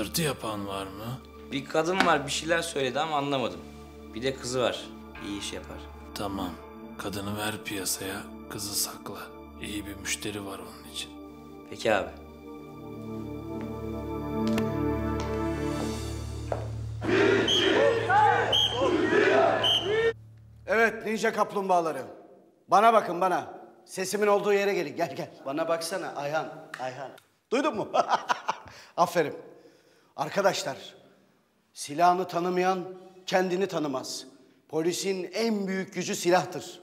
Patırtı yapan var mı? Bir kadın var bir şeyler söyledi ama anlamadım. Bir de kızı var. İyi iş yapar. Tamam. Kadını ver piyasaya, kızı sakla. İyi bir müşteri var onun için. Peki abi. Evet ninja kaplumbağaları. Bana bakın bana. Sesimin olduğu yere gelin. Gel gel. Bana baksana Ayhan. Ayhan. Duydun mu? Aferin. Arkadaşlar silahını tanımayan kendini tanımaz. Polisin en büyük gücü silahtır.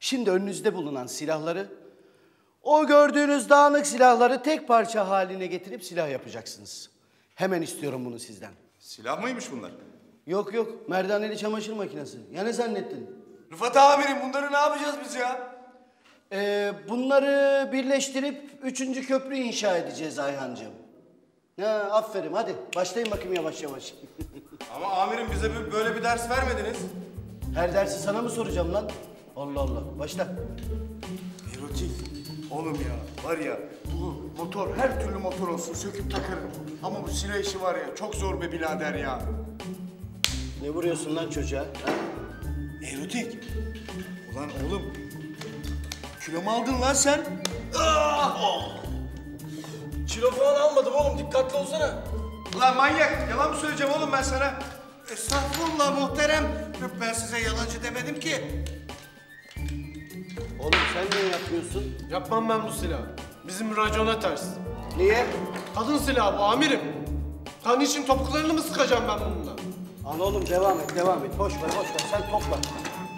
Şimdi önünüzde bulunan silahları o gördüğünüz dağınık silahları tek parça haline getirip silah yapacaksınız. Hemen istiyorum bunu sizden. Silah mıymış bunlar? Yok yok merdaneli çamaşır makinesi. Ya ne zannettin? Rıfat amirim bunları ne yapacağız biz ya? Ee, bunları birleştirip üçüncü köprü inşa edeceğiz Ayhancığım. Ha, aferin hadi başlayın bakayım yavaş yavaş. Ama amirim bize böyle bir ders vermediniz. Her dersi sana mı soracağım lan? Allah Allah başla. Erotik. Oğlum ya var ya bu motor her türlü motor olsun söküp takarım. Ama bu silah işi var ya çok zor be birader ya. Ne vuruyorsun lan çocuğa? ha? Erotik. Ulan oğlum kilo mu aldın lan sen? Kilo falan almadım oğlum dikkatli olsana. Ulan manyak yalan mı söyleyeceğim oğlum ben sana? Estağfurullah muhterem. Ben size yalancı demedim ki. Oğlum sen niye yapıyorsun? Yapmam ben bu silahı. Bizim racona ters. Niye? Kadın silahı bu amirim. Kan için topuklarını mı sıkacağım ben bununla? Al oğlum devam et devam et. Boş ver boş ver sen topla.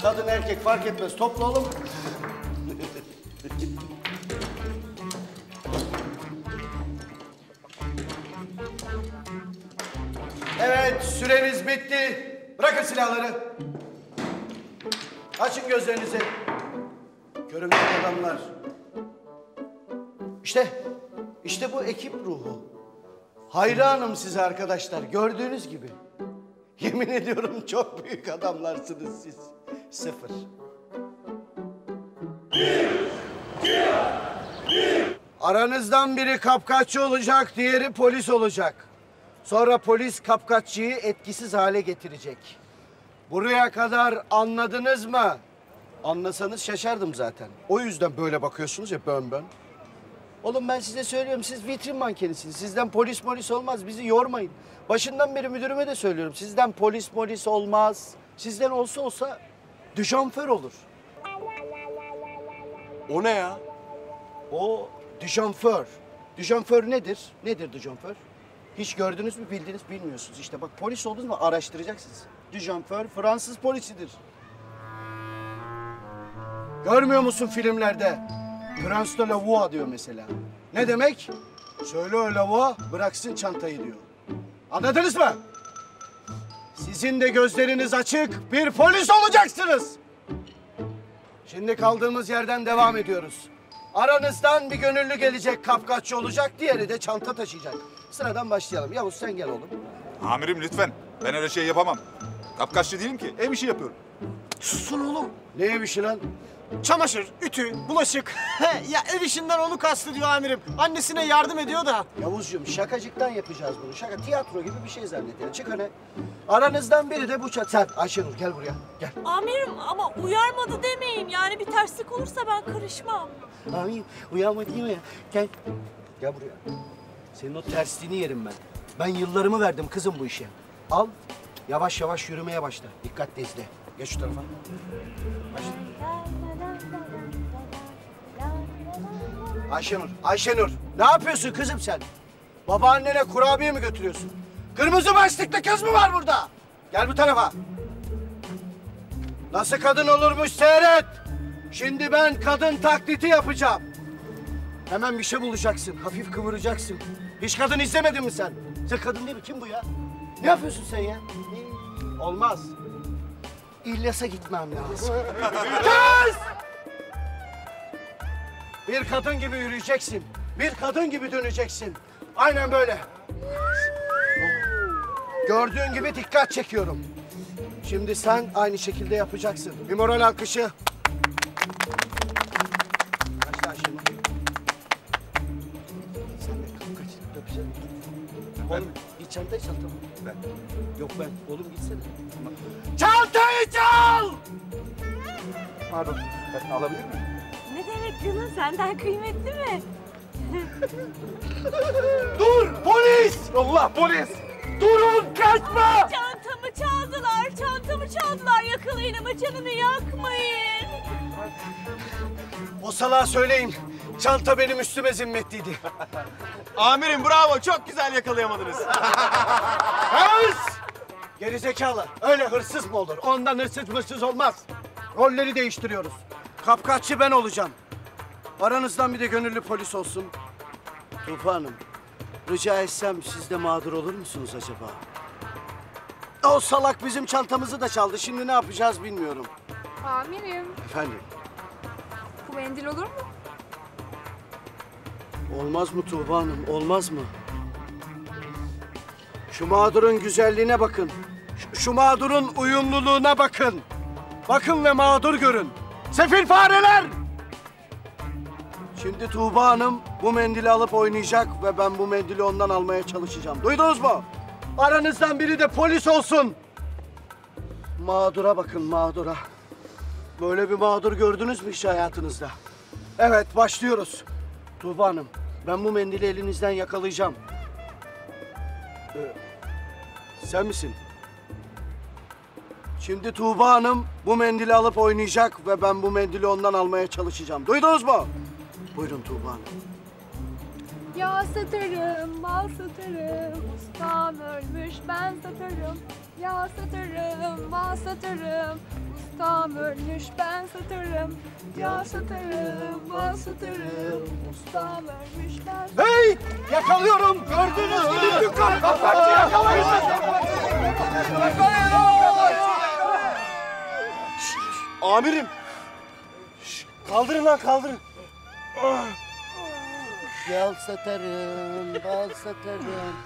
Kadın erkek fark etmez topla oğlum. Evet süreniz bitti. Bırakın silahları. Açın gözlerinizi. Görünmeyen adamlar. İşte, işte bu ekip ruhu. Hayranım size arkadaşlar, gördüğünüz gibi. Yemin ediyorum çok büyük adamlarsınız siz. Sıfır. Aranızdan biri kapkaççı olacak, diğeri polis olacak. Sonra polis kapkaççıyı etkisiz hale getirecek. Buraya kadar anladınız mı? Anlasanız şaşardım zaten. O yüzden böyle bakıyorsunuz ya bön bön. Oğlum ben size söylüyorum siz vitrin mankenisiniz. Sizden polis polis olmaz. Bizi yormayın. Başından beri müdürüme de söylüyorum. Sizden polis polis olmaz. Sizden olsa olsa düşanför olur. O ne ya? O düşanför. Düşanför nedir? Nedir düşanför? Hiç gördünüz mü bildiniz bilmiyorsunuz. İşte bak polis oldunuz mu araştıracaksınız. Düşanför Fransız polisidir. Görmüyor musun filmlerde? Prens de la Voix diyor mesela. Ne demek? Söyle o lavuğa bıraksın çantayı diyor. Anladınız mı? Sizin de gözleriniz açık bir polis olacaksınız. Şimdi kaldığımız yerden devam ediyoruz. Aranızdan bir gönüllü gelecek, kapkaççı olacak, diğeri de çanta taşıyacak. Sıradan başlayalım. Yavuz sen gel oğlum. Amirim lütfen. Ben öyle şey yapamam. Kapkaççı değilim ki. Ev işi yapıyorum. Susun oğlum. Ne bir şey lan? Çamaşır, ütü, bulaşık. ya ev işinden onu kastediyor amirim. Annesine yardım ediyor da. Yavuzcuğum şakacıktan yapacağız bunu. Şaka, tiyatro gibi bir şey zannet ya. Çık öne. Aranızdan biri de bu çat... Sen Ayşenur gel buraya. Gel. Amirim ama uyarmadı demeyin. Yani bir terslik olursa ben karışmam. Amirim uyanma değil mi ya? Gel. Gel buraya. Senin o tersliğini yerim ben. Ben yıllarımı verdim kızım bu işe. Al. Yavaş yavaş yürümeye başla. Dikkatle izle. Geç şu tarafa. Başla. Ayşenur, Ayşenur. Ne yapıyorsun kızım sen? Babaannene kurabiye mi götürüyorsun? Kırmızı başlıklı kız mı var burada? Gel bu tarafa. Nasıl kadın olurmuş seyret. Şimdi ben kadın taklidi yapacağım. Hemen bir şey bulacaksın. Hafif kıvıracaksın. Hiç kadın izlemedin mi sen? Sen kadın değil mi? Kim bu ya? Ne yapıyorsun sen ya? Olmaz. İlyas'a gitmem lazım. Kız! Bir kadın gibi yürüyeceksin. Bir kadın gibi döneceksin. Aynen böyle. Gördüğün gibi dikkat çekiyorum. Şimdi sen aynı şekilde yapacaksın. Bir moral alkışı. Oğlum git çantayı çal tamam. Ben. Yok ben. Oğlum gitsene. Çantayı çal! Pardon. Ben alabilir miyim? Ne demek canım senden kıymetli mi? Dur! Polis! Allah polis! Durun kaçma! Çantamı çaldılar, çantamı çaldılar. Yakalayın ama canını yakmayın. O salağa söyleyin. Çanta benim üstüme zimmetliydi. Amirim bravo çok güzel yakalayamadınız. Hırs! Gerizekalı. Öyle hırsız mı olur? Ondan hırsız hırsız olmaz. Rolleri değiştiriyoruz. Kapkaççı ben olacağım. Aranızdan bir de gönüllü polis olsun. Tufa Hanım, rica etsem siz de mağdur olur musunuz acaba? O salak bizim çantamızı da çaldı. Şimdi ne yapacağız bilmiyorum. Amirim, Efendim, bu mendil olur mu? Olmaz mı Tuğba Hanım, olmaz mı? Şu mağdurun güzelliğine bakın. Şu, şu mağdurun uyumluluğuna bakın. Bakın ve mağdur görün. Sefil fareler! Şimdi Tuğba Hanım bu mendili alıp oynayacak ve ben bu mendili ondan almaya çalışacağım. Duydunuz mu? Aranızdan biri de polis olsun. Mağdura bakın mağdura. Böyle bir mağdur gördünüz mü hiç hayatınızda? Evet başlıyoruz. Tuğba Hanım ben bu mendili elinizden yakalayacağım. Ee, sen misin? Şimdi Tuğba Hanım bu mendili alıp oynayacak ve ben bu mendili ondan almaya çalışacağım. Duydunuz mu? Buyurun Tuğba Hanım. Ya satarım, bal satarım, ustam ölmüş ben satarım. Ya satarım, bal satarım, ustam ölmüş ben satarım. Ya satarım, bal satarım, ustam ölmüş ben Hey! Yakalıyorum! Gördünüz mü? Dükkan kapatçı yakalayın! Amirim. Kaldırın lan kaldırın. Yal satarım, bal satarım.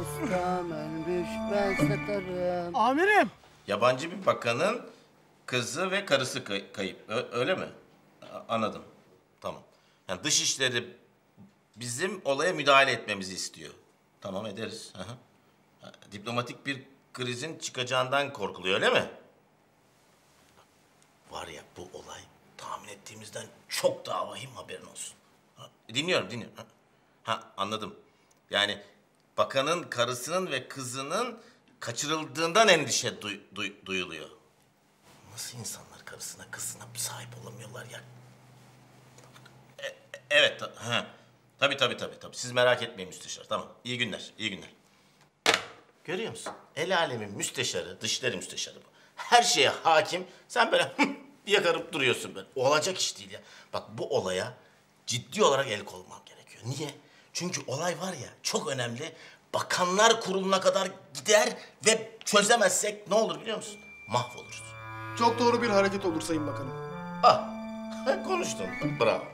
Ustam ölmüş ben satarım. Amirim. Yabancı bir bakanın kızı ve karısı kay- kayıp. Ö- öyle mi? A- anladım. Tamam. Yani dışişleri bizim olaya müdahale etmemizi istiyor. Tamam ederiz. Hı hı. Ha, Diplomatik bir krizin çıkacağından korkuluyor öyle mi? Var ya bu olay tahmin ettiğimizden çok daha vahim haberin olsun. Dinliyorum dinliyorum. Ha, anladım. Yani bakanın karısının ve kızının kaçırıldığından endişe duy- duy- duyuluyor. Nasıl insanlar karısına kızına sahip olamıyorlar ya? E- evet, ha. tabii tabii tabii tabii. Siz merak etmeyin müsteşar. Tamam. İyi günler, iyi günler. Görüyor musun? El alemin müsteşarı, dışişleri müsteşarı bu. Her şeye hakim. Sen böyle yakarıp duruyorsun böyle. Olacak iş değil ya. Bak bu olaya ciddi olarak el koyman gerekiyor. Niye? Çünkü olay var ya çok önemli. Bakanlar kuruluna kadar gider ve çözemezsek ne olur biliyor musun? Mahvoluruz. Çok doğru bir hareket olur Sayın Bakanım. Ah, konuştun. Bravo.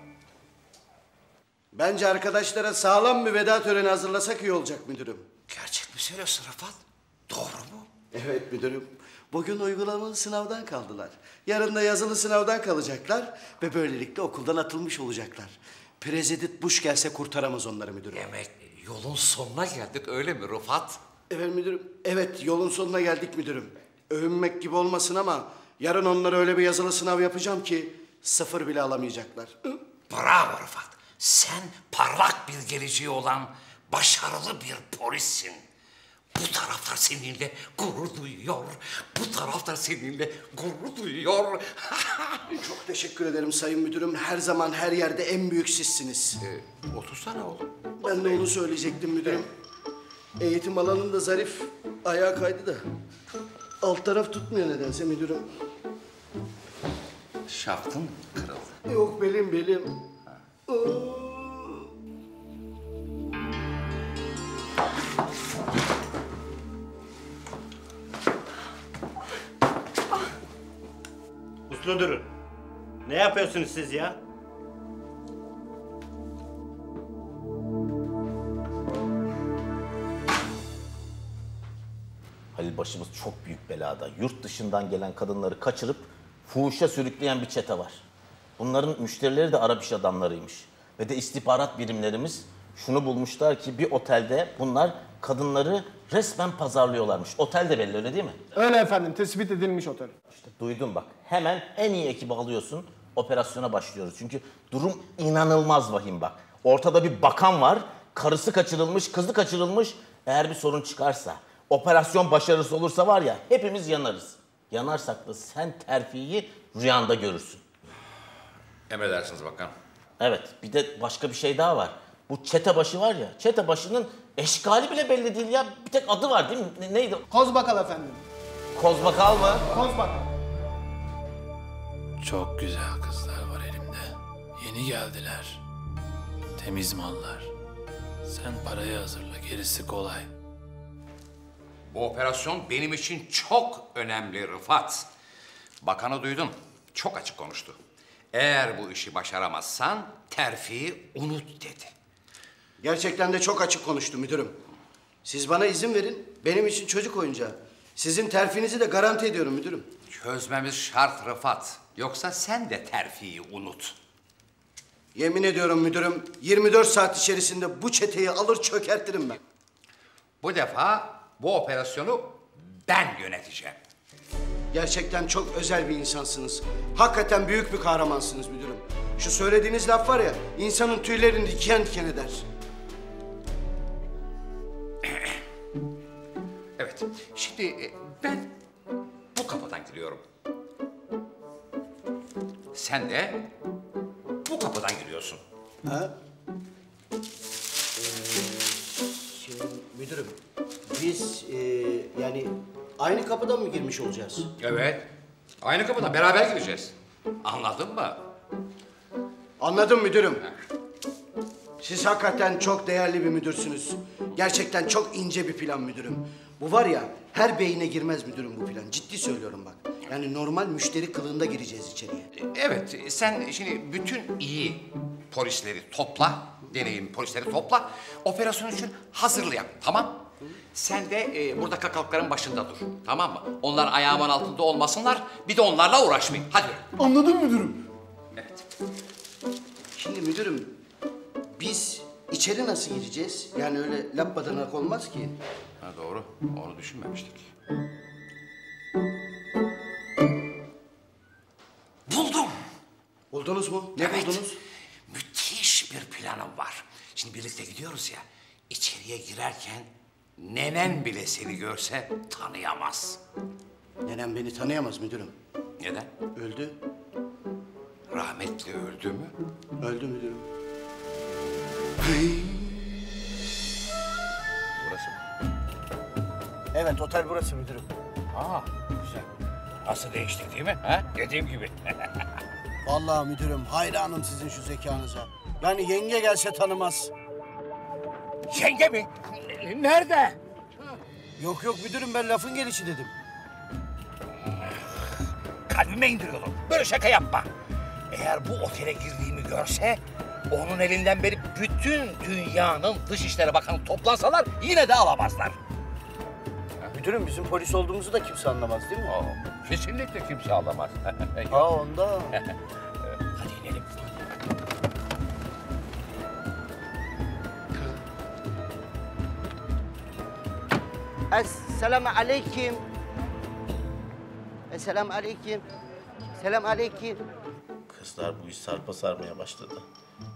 Bence arkadaşlara sağlam bir veda töreni hazırlasak iyi olacak müdürüm. Gerçek mi söylüyorsun Rafat? Doğru mu? Evet müdürüm. Bugün uygulamalı sınavdan kaldılar. Yarın da yazılı sınavdan kalacaklar ve böylelikle okuldan atılmış olacaklar. Prezident Bush gelse kurtaramaz onları müdürüm. Demek yolun sonuna geldik öyle mi Rıfat? Evet müdürüm. Evet yolun sonuna geldik müdürüm. Övünmek gibi olmasın ama yarın onlara öyle bir yazılı sınav yapacağım ki sıfır bile alamayacaklar. Bravo Rıfat. Sen parlak bir geleceği olan başarılı bir polissin. Bu taraftar seninle gurur duyuyor. Bu taraftar seninle gurur duyuyor. Çok teşekkür ederim sayın müdürüm. Her zaman her yerde en büyük sizsiniz. Ee, otursana oğlum. Ben de onu söyleyecektim müdürüm. Eğitim alanında zarif ayağa kaydı da. Alt taraf tutmuyor nedense müdürüm. Şaftın kırıldı. Yok belim belim. Oo. Durun. Ne yapıyorsunuz siz ya? Halil başımız çok büyük belada. Yurt dışından gelen kadınları kaçırıp fuhuşa sürükleyen bir çete var. Bunların müşterileri de Arap iş adamlarıymış. Ve de istihbarat birimlerimiz şunu bulmuşlar ki bir otelde bunlar kadınları resmen pazarlıyorlarmış. Otel de belli öyle değil mi? Öyle efendim tespit edilmiş otel. Duydum bak. Hemen en iyi ekibi alıyorsun. Operasyona başlıyoruz. Çünkü durum inanılmaz vahim bak. Ortada bir bakan var. Karısı kaçırılmış, kızı kaçırılmış. Eğer bir sorun çıkarsa, operasyon başarısız olursa var ya hepimiz yanarız. Yanarsak da sen terfiyi rüyanda görürsün. Emredersiniz bakan. Evet, bir de başka bir şey daha var. Bu çete başı var ya, çete başının eşkali bile belli değil ya. Bir tek adı var değil mi? Ne- neydi? Kozbakal efendim. Kozbakal mı? Kozbakal. Çok güzel kızlar var elimde. Yeni geldiler. Temiz mallar. Sen parayı hazırla, gerisi kolay. Bu operasyon benim için çok önemli Rıfat. Bakanı duydun. Çok açık konuştu. Eğer bu işi başaramazsan terfiyi unut dedi. Gerçekten de çok açık konuştu müdürüm. Siz bana izin verin. Benim için çocuk oyuncağı. Sizin terfinizi de garanti ediyorum müdürüm. Çözmemiz şart Rıfat. Yoksa sen de terfiyi unut. Yemin ediyorum müdürüm 24 saat içerisinde bu çeteyi alır çökertirim ben. Bu defa bu operasyonu ben yöneteceğim. Gerçekten çok özel bir insansınız. Hakikaten büyük bir kahramansınız müdürüm. Şu söylediğiniz laf var ya insanın tüylerini diken diken eder. Evet. Şimdi e, ben bu kapıdan giriyorum. Sen de bu kapıdan giriyorsun. Ha? Şey, müdürüm biz e, yani aynı kapıdan mı girmiş olacağız? Evet. Aynı kapıdan beraber gireceğiz. Anladın mı? Anladım müdürüm. Siz hakikaten çok değerli bir müdürsünüz. Gerçekten çok ince bir plan müdürüm. Bu var ya her beyine girmez müdürüm bu plan. Ciddi söylüyorum bak. Yani normal müşteri kılığında gireceğiz içeriye. Evet, sen şimdi bütün iyi polisleri topla, deneyim polisleri topla, operasyon için hazırlı yap, tamam? Sen de e, burada kakalakların başında dur, tamam mı? Onlar ayağımın altında olmasınlar, bir de onlarla uğraşmayın. Hadi. Anladım müdürüm. Evet. Şimdi müdürüm biz içeri nasıl gireceğiz? Yani öyle labbadanak olmaz ki. Ha, doğru, onu düşünmemiştik. Buldum. Buldunuz mu? Ne Evet. buldunuz? Müthiş bir planım var. Şimdi birlikte gidiyoruz ya, içeriye girerken nenem bile seni görse tanıyamaz. Nenem beni tanıyamaz müdürüm. Neden? Öldü. Rahmetli öldü mü? Öldü müdürüm. Burası mı? Evet otel burası müdürüm. Aa, güzel. Nasıl değiştik değil mi? Ha? Dediğim gibi. Vallahi müdürüm hayranım sizin şu zekanıza. Yani yenge gelse tanımaz. Yenge mi? Nerede? Yok yok müdürüm ben lafın gelişi dedim. Kalbime indiriyorum. Böyle şaka yapma. Eğer bu otele girdiğimi görse... ...onun elinden beri bütün dünyanın Dışişleri Bakanı toplansalar yine de alamazlar. Müdürüm bizim polis olduğumuzu da kimse anlamaz değil mi? Kesinlikle kimse alamaz. Ha onda. Hadi inelim. Esselamu aleyküm. Esselamu aleyküm. Selam aleyküm. Kızlar bu iş sarpa sarmaya başladı.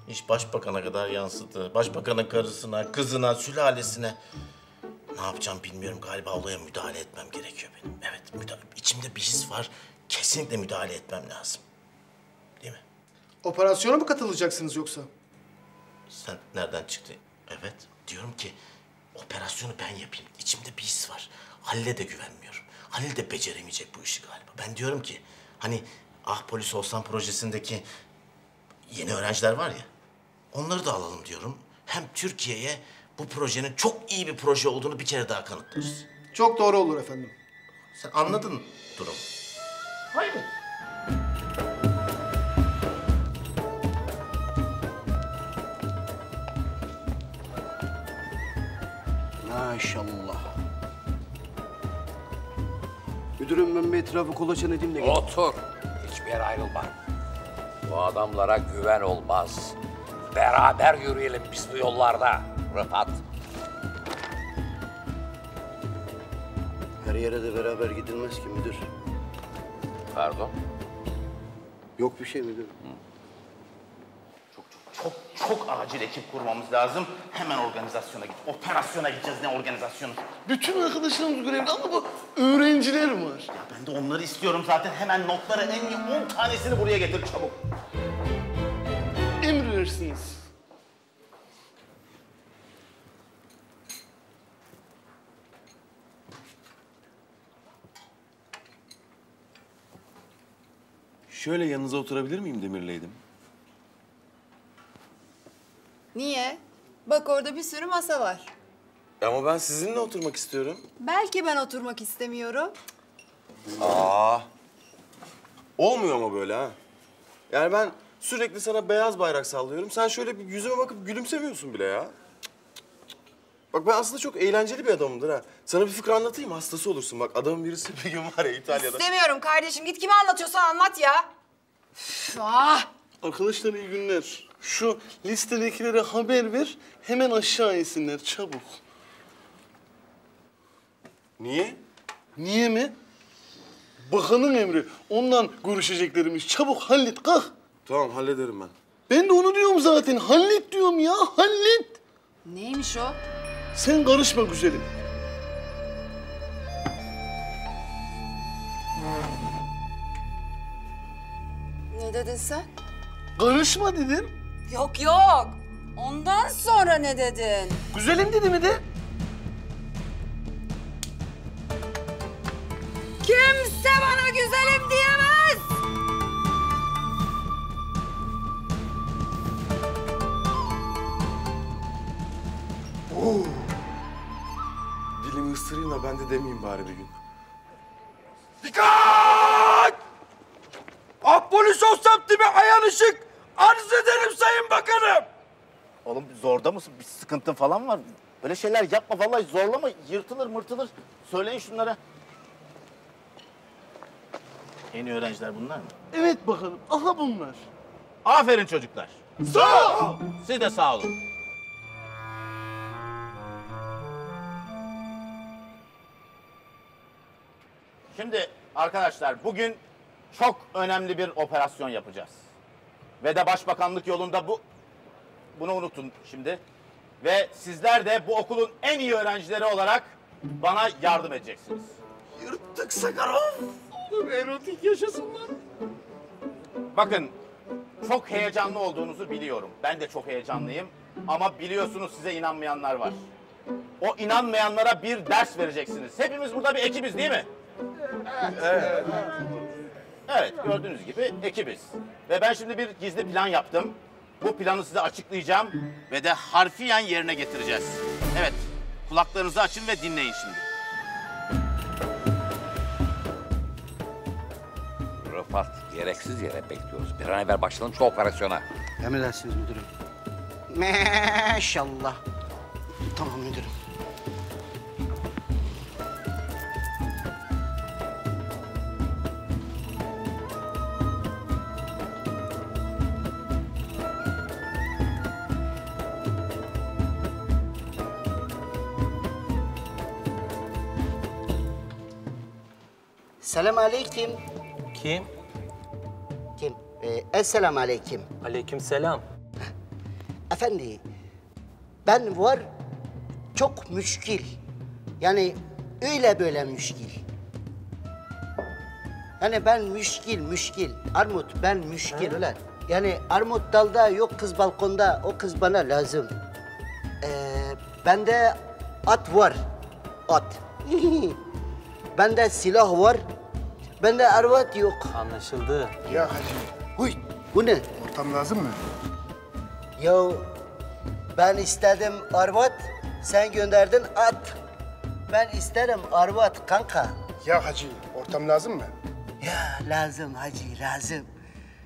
İş başbakana kadar yansıdı. Başbakanın karısına, kızına, sülalesine. Ne yapacağım bilmiyorum. Galiba olaya müdahale etmem gerekiyor benim. Evet, müdahale. içimde bir his var. Kesinlikle müdahale etmem lazım. Değil mi? Operasyona mı katılacaksınız yoksa? Sen nereden çıktın? Evet, diyorum ki operasyonu ben yapayım. İçimde bir his var. Halil'e de güvenmiyorum. Halil de beceremeyecek bu işi galiba. Ben diyorum ki hani Ah Polis Olsam projesindeki yeni öğrenciler var ya. Onları da alalım diyorum. Hem Türkiye'ye bu projenin çok iyi bir proje olduğunu bir kere daha kanıtlarız. Çok doğru olur efendim. Sen anladın durum. Hayır. Maşallah. Müdürüm ben bir etrafı kolaçan edeyim de geleyim. Otur. Hiçbir yere ayrılma. Bu adamlara güven olmaz. Beraber yürüyelim biz bu yollarda. Rıfat. Her yere de beraber gidilmez ki müdür. Pardon. Yok bir şey müdür. Çok çok acil ekip kurmamız lazım. Hemen organizasyona git. Operasyona gideceğiz ne organizasyonu? Bütün arkadaşlarımız görevli ama bu öğrenciler var. Ya ben de onları istiyorum zaten. Hemen notları en iyi 10 tanesini buraya getir çabuk. Emredersiniz. Şöyle yanınıza oturabilir miyim Demirleydim? Niye? Bak orada bir sürü masa var. Ama ben sizinle oturmak istiyorum. Belki ben oturmak istemiyorum. Aa. Olmuyor ama böyle ha. Yani ben sürekli sana beyaz bayrak sallıyorum. Sen şöyle bir yüzüme bakıp gülümsemiyorsun bile ya. Bak ben aslında çok eğlenceli bir adamımdır ha. Sana bir fikir anlatayım hastası olursun. Bak adamın birisi bir gün var ya İtalya'da. İstemiyorum kardeşim. Git kime anlatıyorsan anlat ya. Üf, ah! Arkadaşlar iyi günler. Şu listedekilere haber ver, hemen aşağı insinler çabuk. Niye? Niye mi? Bakanın emri. Ondan görüşeceklerimiz. Çabuk hallet, kalk. Tamam hallederim ben. Ben de onu diyorum zaten. Hallet diyorum ya, hallet. Neymiş o? Sen karışma güzelim. Ne dedin sen? Karışma dedim. Yok yok. Ondan sonra ne dedin? Güzelim dedi mi de? Kimse bana güzelim diyemez. Oo. Dilimi ısırayım da ben de demeyeyim bari bir gün. Dikkat! Ah polis olsam tipe ayan ışık. Arz ederim sayın bakanım. Oğlum zorda mısın? Bir sıkıntın falan var. Böyle şeyler yapma vallahi zorlama. Yırtılır mırtılır. Söyleyin şunlara. Yeni öğrenciler bunlar mı? Evet bakalım. Aha bunlar. Aferin çocuklar. Sağ ol. Siz de sağ olun. Şimdi arkadaşlar bugün çok önemli bir operasyon yapacağız. Ve de başbakanlık yolunda bu... Bunu unutun şimdi. Ve sizler de bu okulun en iyi öğrencileri olarak bana yardım edeceksiniz. Yırttık Sakarov. Oğlum erotik yaşasınlar. Bakın çok heyecanlı olduğunuzu biliyorum. Ben de çok heyecanlıyım. Ama biliyorsunuz size inanmayanlar var. O inanmayanlara bir ders vereceksiniz. Hepimiz burada bir ekibiz değil mi? Evet. Evet gördüğünüz gibi ekibiz. Ve ben şimdi bir gizli plan yaptım. Bu planı size açıklayacağım ve de harfiyen yerine getireceğiz. Evet kulaklarınızı açın ve dinleyin şimdi. Rıfat gereksiz yere bekliyoruz. Bir an evvel başlayalım şu operasyona. Emredersiniz müdürüm. Maşallah. Tamam müdürüm. Selam aleyküm. Kim? Kim? Ee, Esselamu aleyküm. Aleyküm selam. Efendi, ben var çok müşkil. Yani öyle böyle müşkil. Yani ben müşkil, müşkil. Armut, ben müşkil ulan. Yani armut dalda, yok kız balkonda. O kız bana lazım. Ee, bende at var. At. bende silah var. Bende arvat yok. Anlaşıldı. Ya hacı. Huy, bu ne? Ortam lazım mı? Ya ben istedim arvat, sen gönderdin at. Ben isterim arvat kanka. Ya hacı, ortam lazım mı? Ya lazım hacı lazım.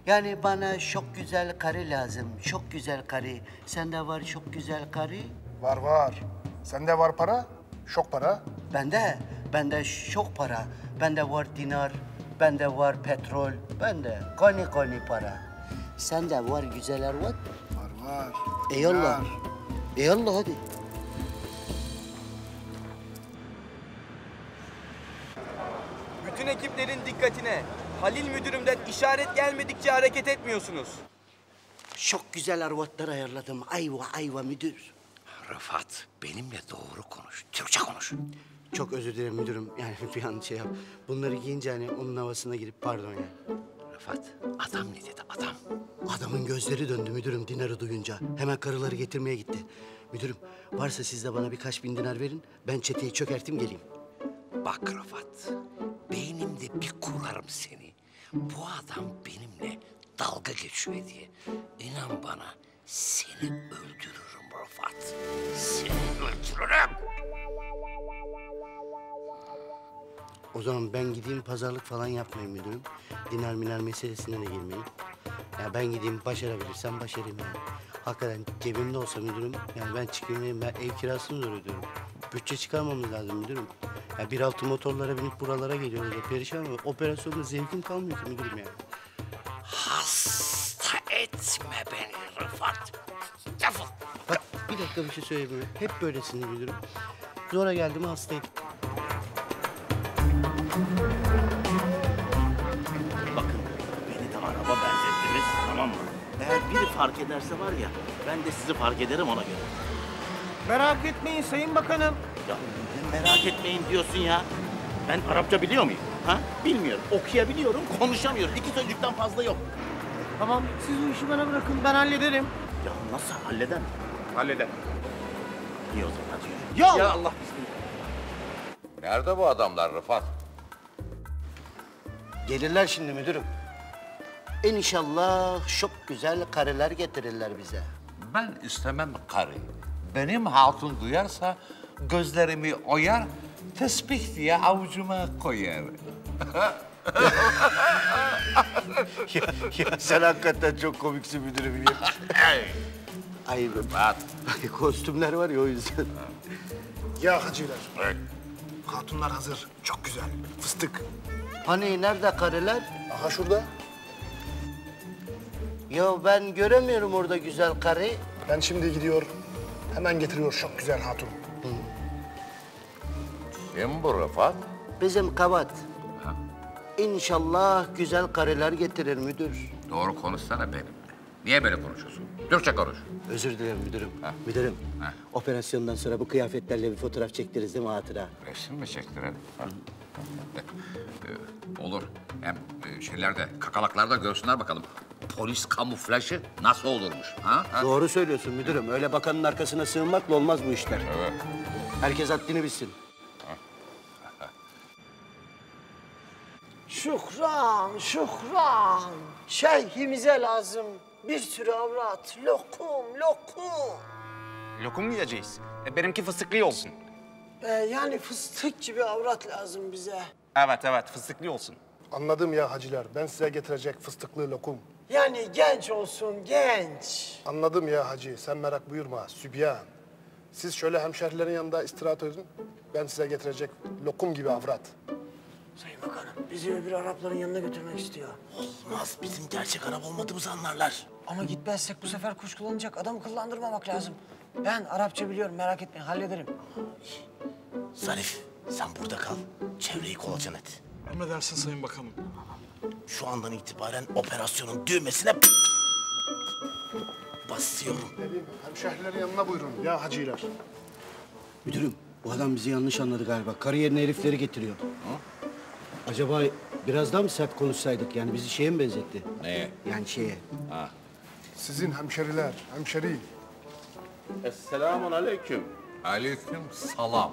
Yani bana çok güzel karı lazım. Çok güzel karı. Sende var çok güzel karı. Var var. Sende var para, şok para. Bende Bende çok para. Bende var dinar, bende var petrol, bende koni koni para. Sende var güzel Arvat. Var var. Eyvallah. Eyvallah hadi. Bütün ekiplerin dikkatine. Halil müdürümden işaret gelmedikçe hareket etmiyorsunuz. Çok güzel arvatlar ayarladım. Ayva ayva müdür. Rıfat, benimle doğru konuş. Türkçe konuş. Çok özür dilerim müdürüm. Yani bir an şey yap. Bunları giyince hani onun havasına girip pardon ya. Rıfat, adam ne dedi adam? Adamın gözleri döndü müdürüm dinarı duyunca. Hemen karıları getirmeye gitti. Müdürüm varsa siz de bana birkaç bin dinar verin. Ben çeteyi çökertim geleyim. Bak Rıfat, beynimde bir kurarım seni. Bu adam benimle dalga geçiyor diye. İnan bana seni öldürürüm Rıfat. Seni öldürürüm. O zaman ben gideyim pazarlık falan yapmayayım müdürüm. Dinar minar meselesine de girmeyin. Ya ben gideyim başarabilirsem başarayım yani. Hakikaten cebimde olsa müdürüm yani ben çıkayım ben ev kirasını zor ödüyorum. Bütçe çıkarmamız lazım müdürüm. Ya bir altı motorlara binip buralara geliyoruz da perişan ama operasyonda zevkim kalmıyor ki müdürüm yani. Hasta etme beni Rıfat. Defol. Bak bir dakika bir şey söyleyeyim? Hep böylesiniz müdürüm. Zora geldim hastayım. Bakın beni de araba benzettiniz tamam mı? Eğer biri fark ederse var ya ben de sizi fark ederim ona göre. Merak etmeyin Sayın Bakanım. Ya merak etmeyin diyorsun ya. Ben Arapça biliyor muyum? Ha? Bilmiyorum. Okuyabiliyorum, konuşamıyorum. İki sözcükten fazla yok. Tamam siz bu işi bana bırakın ben hallederim. Ya nasıl halleder? Halleder. İyi o zaman hadi yürü. Ya, Ya Allah Nerede bu adamlar Rıfat? Gelirler şimdi müdürüm. İnşallah çok güzel karılar getirirler bize. Ben istemem karı. Benim hatun duyarsa gözlerimi oyar, tesbih diye avucuma koyar. ya, ya sen hakikaten çok komiksin müdürüm. Ya. Ay Bak. kostümler var ya o yüzden. Ya hacılar. Hatunlar hazır. Çok güzel. Fıstık. Hani nerede karılar? Aha şurada. Ya ben göremiyorum orada güzel karı. Ben şimdi gidiyor. Hemen getiriyor çok güzel hatun. Kim bu Rıfat? Bizim kavat. İnşallah güzel karılar getirir müdür. Doğru konuşsana benimle. Niye böyle konuşuyorsun? Türkçe konuş. Özür dilerim müdürüm. Müdürüm, operasyondan sonra bu kıyafetlerle bir fotoğraf çektiririz değil mi hatıra? Resim mi çektirelim? Ha. Ee, Olur. Hem e, şeylerde, kakalaklarda görsünler bakalım. Polis kamuflajı nasıl olurmuş? Ha? ha? Doğru söylüyorsun müdürüm. Öyle bakanın arkasına sığınmakla olmaz bu işler. Evet. Herkes haddini bilsin. Şükran, şükran. Şeyhimize lazım bir sürü avrat. Lokum, lokum. Lokum yiyeceğiz. E, benimki fıstıklı olsun. Ee, yani fıstık gibi avrat lazım bize. Evet evet fıstıklı olsun. Anladım ya hacılar. Ben size getirecek fıstıklı lokum. Yani genç olsun, genç. Anladım ya hacı. Sen merak buyurma. Sübyan. Siz şöyle hemşehrilerin yanında istirahat edin. Ben size getirecek lokum gibi avrat. Sayın Bakanım, bizi öbür Arapların yanına götürmek istiyor. Olmaz. Bizim gerçek Arap olmadığımızı anlarlar. Ama gitmezsek bu sefer kuşkulanacak. Adamı kıllandırmamak lazım. Ben Arapça biliyorum, merak etmeyin, hallederim. Zarif, sen burada kal. Çevreyi kolaçan et. Emredersin Sayın Bakanım. Şu andan itibaren operasyonun düğmesine basıyorum. Dedim hemşehrilerin yanına buyurun ya hacılar. Müdürüm, bu adam bizi yanlış anladı galiba. Karı yerine herifleri getiriyor. Acaba biraz daha mı sert konuşsaydık? Yani bizi şeye mi benzetti? Neye? Yani şeye. Ha. Sizin hemşeriler, hemşeri. Esselamun aleyküm. Aleyküm salam.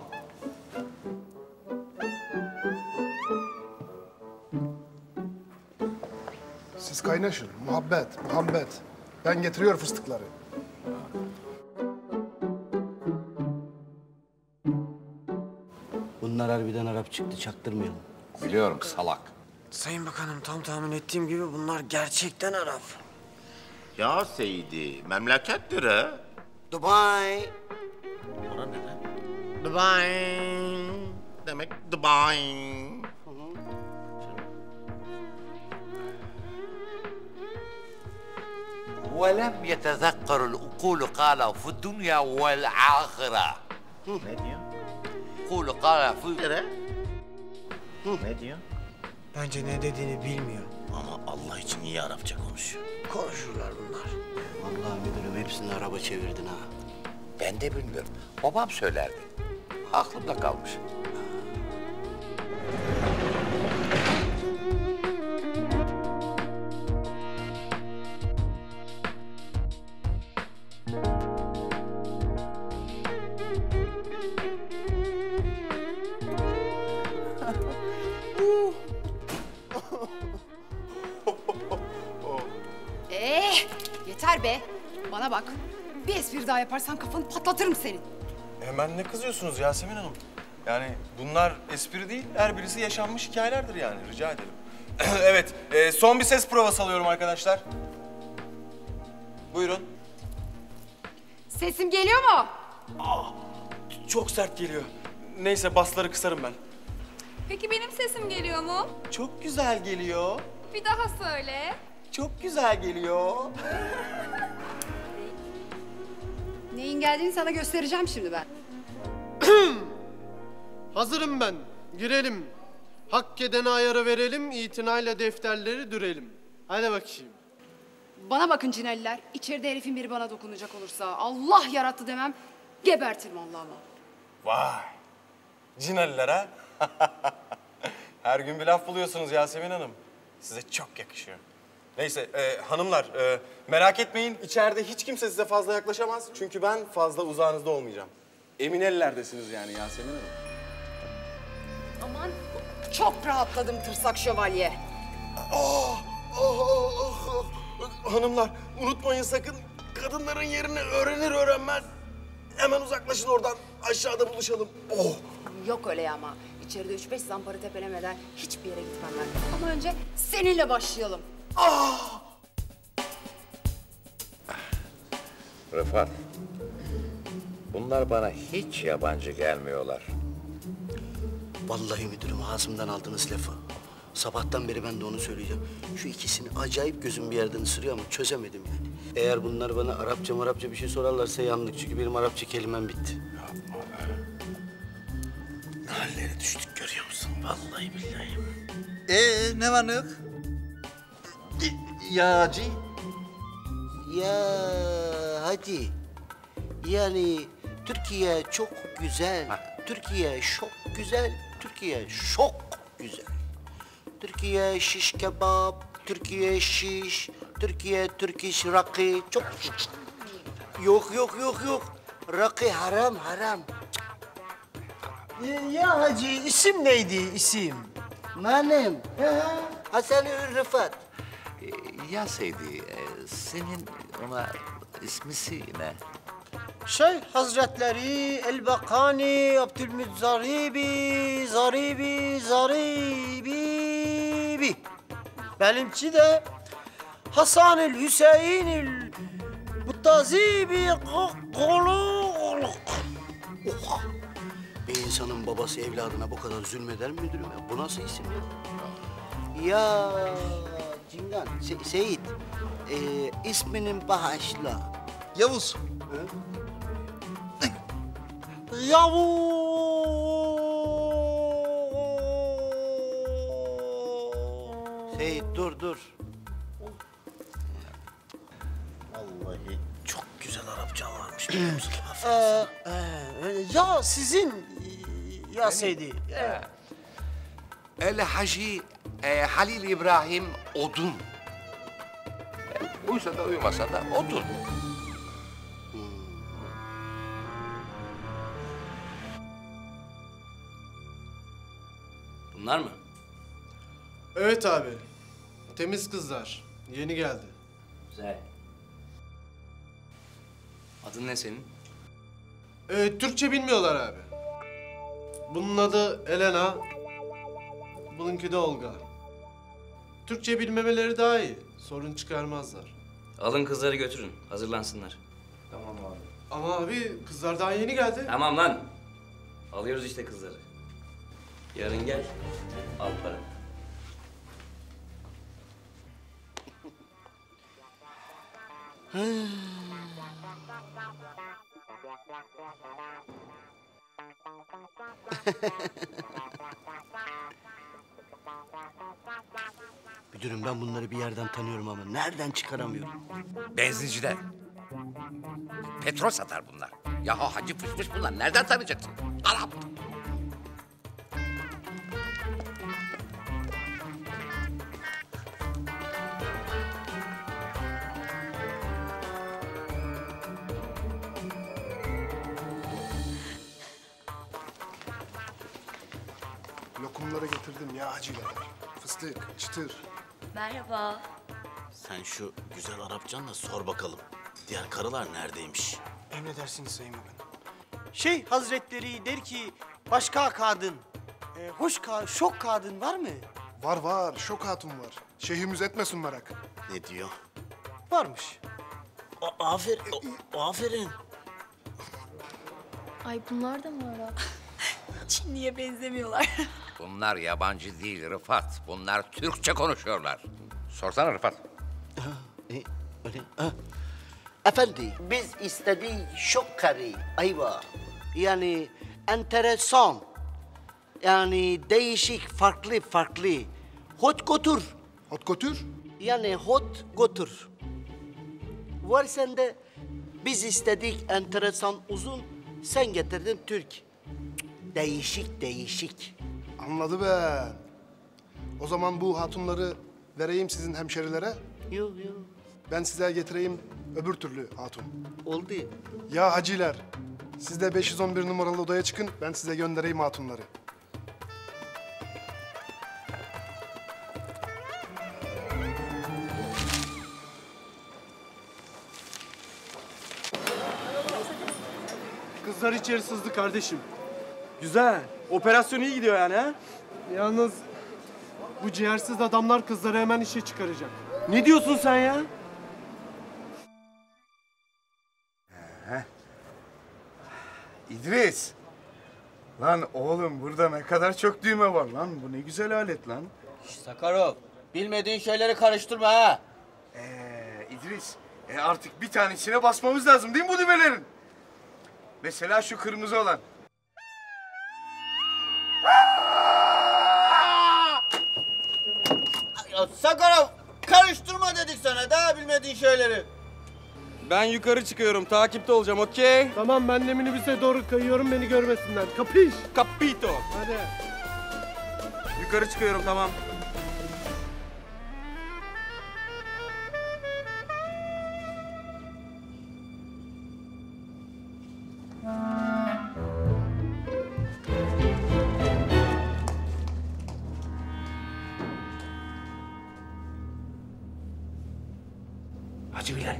Siz kaynaşın. Muhabbet, muhabbet. Ben getiriyor fıstıkları. Bunlar harbiden Arap çıktı, çaktırmayalım. Biliyorum salak. Sayın Bakanım, tam tahmin ettiğim gibi bunlar gerçekten Arap. Ya Seydi, memlekettir ha. Dubai. Ora ne lan? Dubai. Demek Dubai. ولم يتذكر الأقول قال في الدنيا والآخرة Ne diyor? قول قال في Ne diyor? Bence ne dediğini bilmiyor. Ama Allah için iyi Arapça konuşuyor. Konuşurlar bunlar. Vallahi müdürüm hepsini araba çevirdin ha. Ben de bilmiyorum. Babam söylerdi. Aklımda kalmış. Ee, yeter be. Bana bak. Bir espri daha yaparsan kafanı patlatırım senin. Hemen ne kızıyorsunuz Yasemin Hanım? Yani bunlar espri değil, her birisi yaşanmış hikayelerdir yani. Rica ederim. evet, e, son bir ses provası alıyorum arkadaşlar. Buyurun. Sesim geliyor mu? Çok sert geliyor. Neyse basları kısarım ben. Peki benim sesim geliyor mu? Çok güzel geliyor. Bir daha söyle. Çok güzel geliyor. Neyin geldiğini sana göstereceğim şimdi ben. Hazırım ben. Girelim. Hak edene ayarı verelim, itinayla defterleri dürelim. Hadi bakayım. Bana bakın cineliler. İçeride herifin biri bana dokunacak olursa Allah yarattı demem. Gebertirim Allah'ıma. Vay. Cinaliler ha? Her gün bir laf buluyorsunuz Yasemin Hanım. Size çok yakışıyor. Neyse e, hanımlar e, merak etmeyin içeride hiç kimse size fazla yaklaşamaz. Çünkü ben fazla uzağınızda olmayacağım. Emin ellerdesiniz yani Yasemin Hanım. Aman çok rahatladım tırsak şövalye. Ah, ah, ah, ah. Hanımlar unutmayın sakın kadınların yerini öğrenir öğrenmez. Hemen uzaklaşın oradan aşağıda buluşalım. Oh. Yok öyle ama. İçeride üç beş zampara tepelemeden hiçbir yere gitmem ben. Ama önce seninle başlayalım. Rıfat, bunlar bana hiç yabancı gelmiyorlar. Vallahi müdürüm ağzımdan aldınız lafı. Sabahtan beri ben de onu söyleyeceğim. Şu ikisini acayip gözüm bir yerden ısırıyor ama çözemedim yani. Eğer bunlar bana Arapça Arapça bir şey sorarlarsa yandık. Çünkü benim Arapça kelimem bitti. Ne hallere düştük görüyor musun? Vallahi billahi. Ee ne var ne yok? Ya Hacı? Ya hadi. Yani Türkiye çok güzel. Türkiye çok güzel. Türkiye çok güzel. Türkiye şiş kebap, Türkiye şiş, Türkiye Türk iş rakı çok Yok yok yok yok. Rakı haram haram. Ya hacı isim neydi isim? Benim. Hasan Rıfat. Ee, Ya Seydi, e, senin ona ismisi ne? Şey Hazretleri El-Bakani Abdülmüt Zaribi Zaribi Zaribi Benimki de Hasan-ül Hüseyin'ül Muttazibi Kolu Bir insanın babası evladına bu kadar zulmeder mi müdürüm ya? Bu nasıl isim ya? Ya Cingan, Se- Seyit, e, isminin bağışla. Yavuz. Yavuz. Seyit dur dur. Vallahi çok güzel Arapça varmış biliyor musun? Ee, e, ya sizin ya Seydi. Evet. El Hacı e, Halil İbrahim Odun. E, uysa da uymasa da Odun. Evet abi. Temiz kızlar. Yeni geldi. Güzel. Adın ne senin? Ee, Türkçe bilmiyorlar abi. Bunun adı Elena. Bununki de Olga. Türkçe bilmemeleri daha iyi. Sorun çıkarmazlar. Alın kızları götürün. Hazırlansınlar. Tamam abi. Ama abi kızlar daha yeni geldi. Tamam lan. Alıyoruz işte kızları. Yarın gel. Al para. Müdürüm ben bunları bir yerden tanıyorum ama nereden çıkaramıyorum. Benzinciler. Petrol satar bunlar. Ya hacı fışmış bunlar. Nereden tanıyacaksın? Arap. Getirdim ya acılar. Fıstık, çıtır. Merhaba. Sen şu güzel Arapçanla sor bakalım. Diğer karılar neredeymiş? Emredersiniz Sayın Bakan. Şey Hazretleri der ki başka kadın, e, hoş ka şok kadın var mı? Var var, şok hatun var. Şeyhimiz etmesin merak. Ne diyor? Varmış. aferin, aferin. Ay bunlar da mı Arap? Çinliye benzemiyorlar. Bunlar yabancı değil Rıfat. Bunlar Türkçe konuşuyorlar. Sorsana Rıfat. E, öyle, ha. Efendi biz istedik şok karı ayva. Yani enteresan. Yani değişik farklı farklı. Hot götür. Hot götür? Yani hot götür. Var sende biz istedik enteresan uzun. Sen getirdin Türk. Değişik değişik. Anladı ben. O zaman bu hatunları vereyim sizin hemşerilere. Yok yok. Ben size getireyim öbür türlü hatun. Oldu. Ya haciler, siz de 511 numaralı odaya çıkın, ben size göndereyim hatunları. Kızlar içeri sızdı kardeşim. Güzel. Operasyon iyi gidiyor yani ha? Yalnız bu ciğersiz adamlar kızları hemen işe çıkaracak. Ne diyorsun sen ya? İdris. Lan oğlum burada ne kadar çok düğme var lan. Bu ne güzel alet lan. Sakarov, bilmediğin şeyleri karıştırma ha. Ee, İdris, e artık bir tanesine basmamız lazım değil mi bu düğmelerin? Mesela şu kırmızı olan. Ya Sakarov, karıştırma dedik sana daha bilmediğin şeyleri. Ben yukarı çıkıyorum. Takipte olacağım okey? Tamam ben de minibüse doğru kayıyorum beni görmesinler. Kapış. Capito. Hadi. Yukarı çıkıyorum tamam. Hacı Bilal,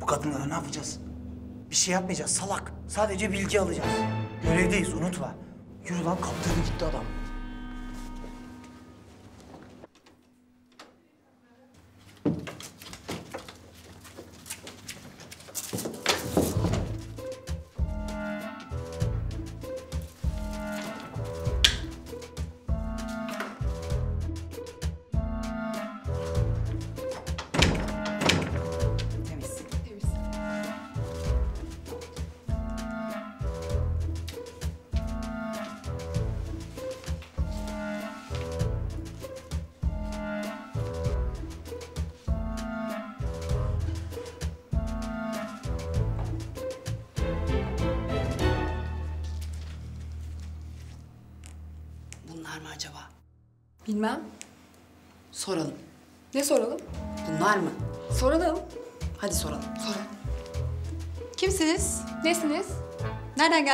bu kadınlara ne yapacağız? Bir şey yapmayacağız salak. Sadece bilgi alacağız. Görevdeyiz unutma. Yürü lan kaptırdı gitti adam.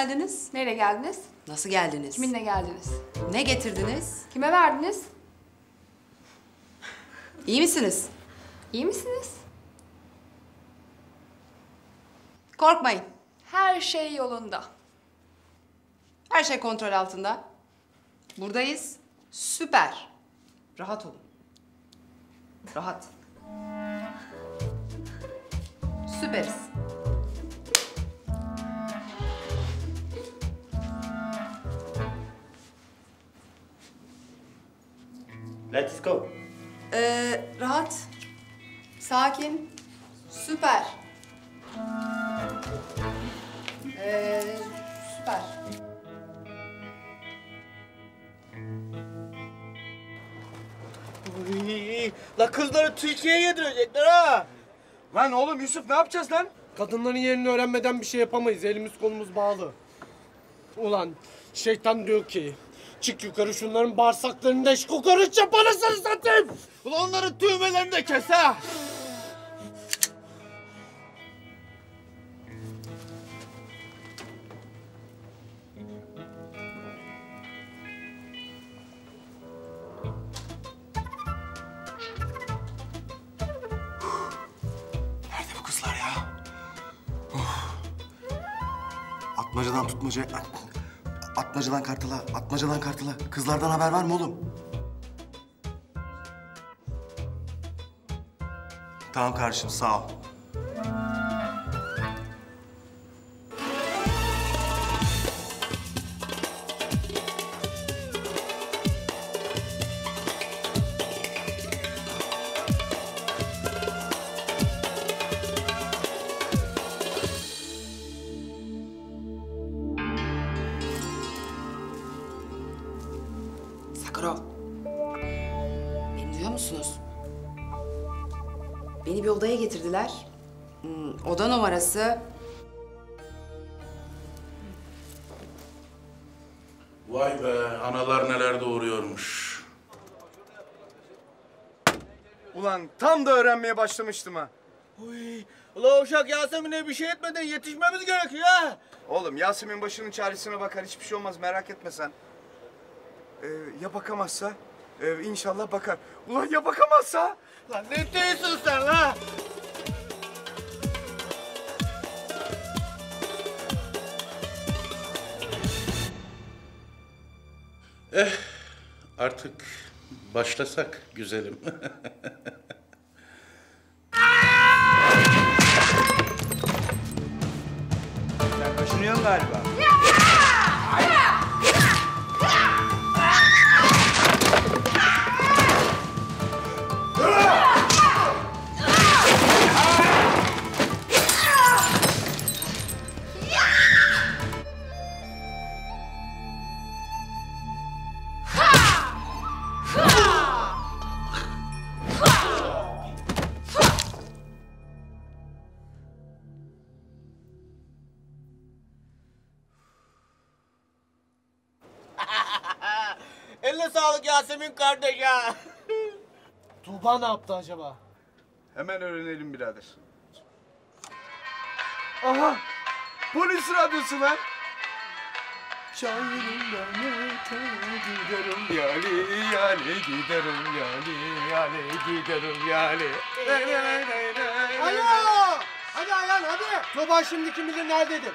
Geldiniz? Nereye geldiniz? Nasıl geldiniz? Kiminle geldiniz? Ne getirdiniz? Kime verdiniz? İyi misiniz? İyi misiniz? Korkmayın. Her şey yolunda. Her şey kontrol altında. Buradayız. Süper. Rahat olun. Rahat. Süperiz. Let's go. Ee, rahat, sakin, süper. Ee, süper. Uy, La kızları Türkiye'ye yedirecekler ha. Lan oğlum Yusuf ne yapacağız lan? Kadınların yerini öğrenmeden bir şey yapamayız. Elimiz kolumuz bağlı. Ulan şeytan diyor ki çık yukarı şunların bağırsaklarını deş kokoreç yap anasını satayım. Ulan onların düğmelerini de kes ha. Atmacadan tutmaca... Atmacadan kartala, atmacadan kartala. Kızlardan haber var mı oğlum? Tamam kardeşim sağ ol. Numarası Vay be, analar neler doğuruyormuş. Ulan tam da öğrenmeye başlamıştım ha. Uy, ula uşak Yasemin'e bir şey etmeden yetişmemiz gerekiyor ha. Oğlum Yasemin başının çaresine bakar hiçbir şey olmaz merak etme sen. Ee, ya bakamazsa? Ee, inşallah bakar. Ulan ya bakamazsa? Lan ne değilsin sen la? Eh, artık başlasak güzelim. Sen kaşınıyorsun galiba. Yasemin kardeş ha. Tuğba ne yaptı acaba? Hemen öğrenelim birader. Aha! Polis radyosu lan! Şahirimden giderim yani, yani giderim yani, yani giderim yani. Alo! Hadi Ayhan hadi. Tuğba şimdi kim bilir nerededir?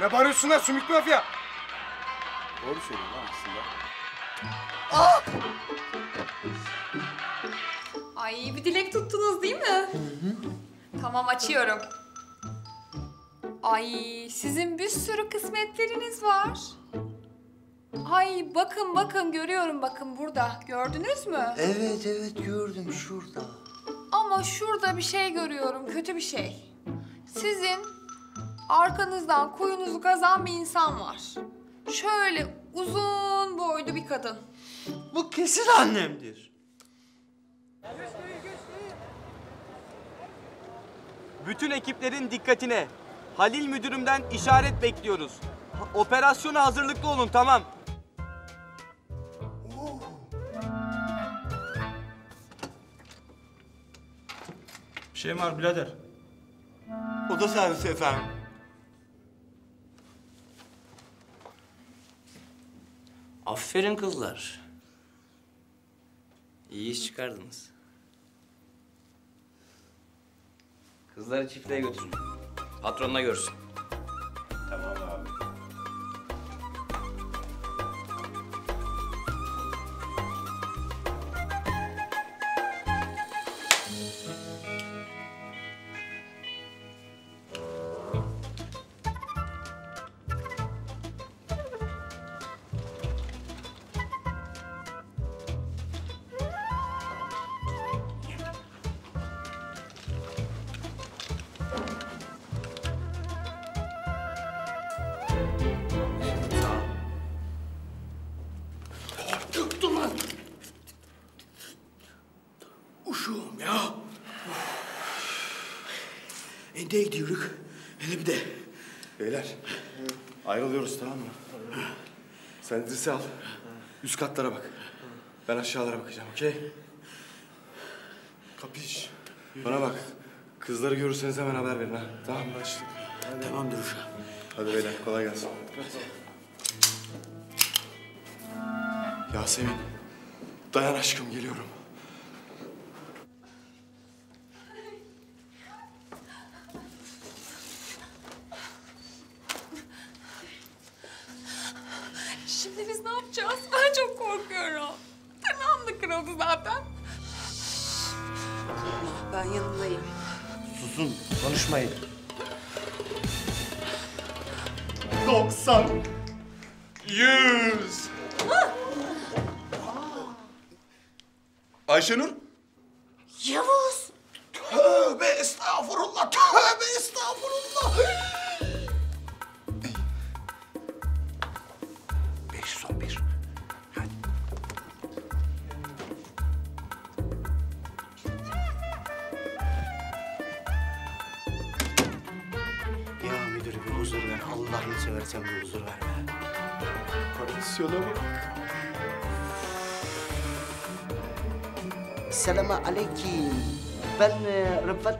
Ne bağırıyorsun lan sümüklü mafya? Doğru söylüyorsun lan aslında. Ay bir dilek tuttunuz değil mi? Tamam açıyorum. Ay sizin bir sürü kısmetleriniz var. Ay bakın bakın görüyorum bakın burada. Gördünüz mü? Evet evet gördüm şurada. Ama şurada bir şey görüyorum, kötü bir şey. Sizin arkanızdan kuyunuzu kazan bir insan var. Şöyle uzun boylu bir kadın. Bu kesin annemdir. Bütün ekiplerin dikkatine. Halil müdürümden işaret bekliyoruz. Operasyona hazırlıklı olun tamam. Bir şey mi var birader? Oda servisi efendim. Aferin kızlar. İyi iş çıkardınız. Kızları çiftliğe götürün. Patronla görsün. Tamam abi. E ne gidiyoruz? Hele bir de. Beyler, ayrılıyoruz tamam mı? Sen İdris'i al. Üst katlara bak. Ben aşağılara bakacağım, okey? Kapış. Bana bak. Kızları görürseniz hemen haber verin ha. Tamam mı? Tamamdır uşağım. Hadi beyler, kolay gelsin. Yasemin, dayan aşkım geliyorum.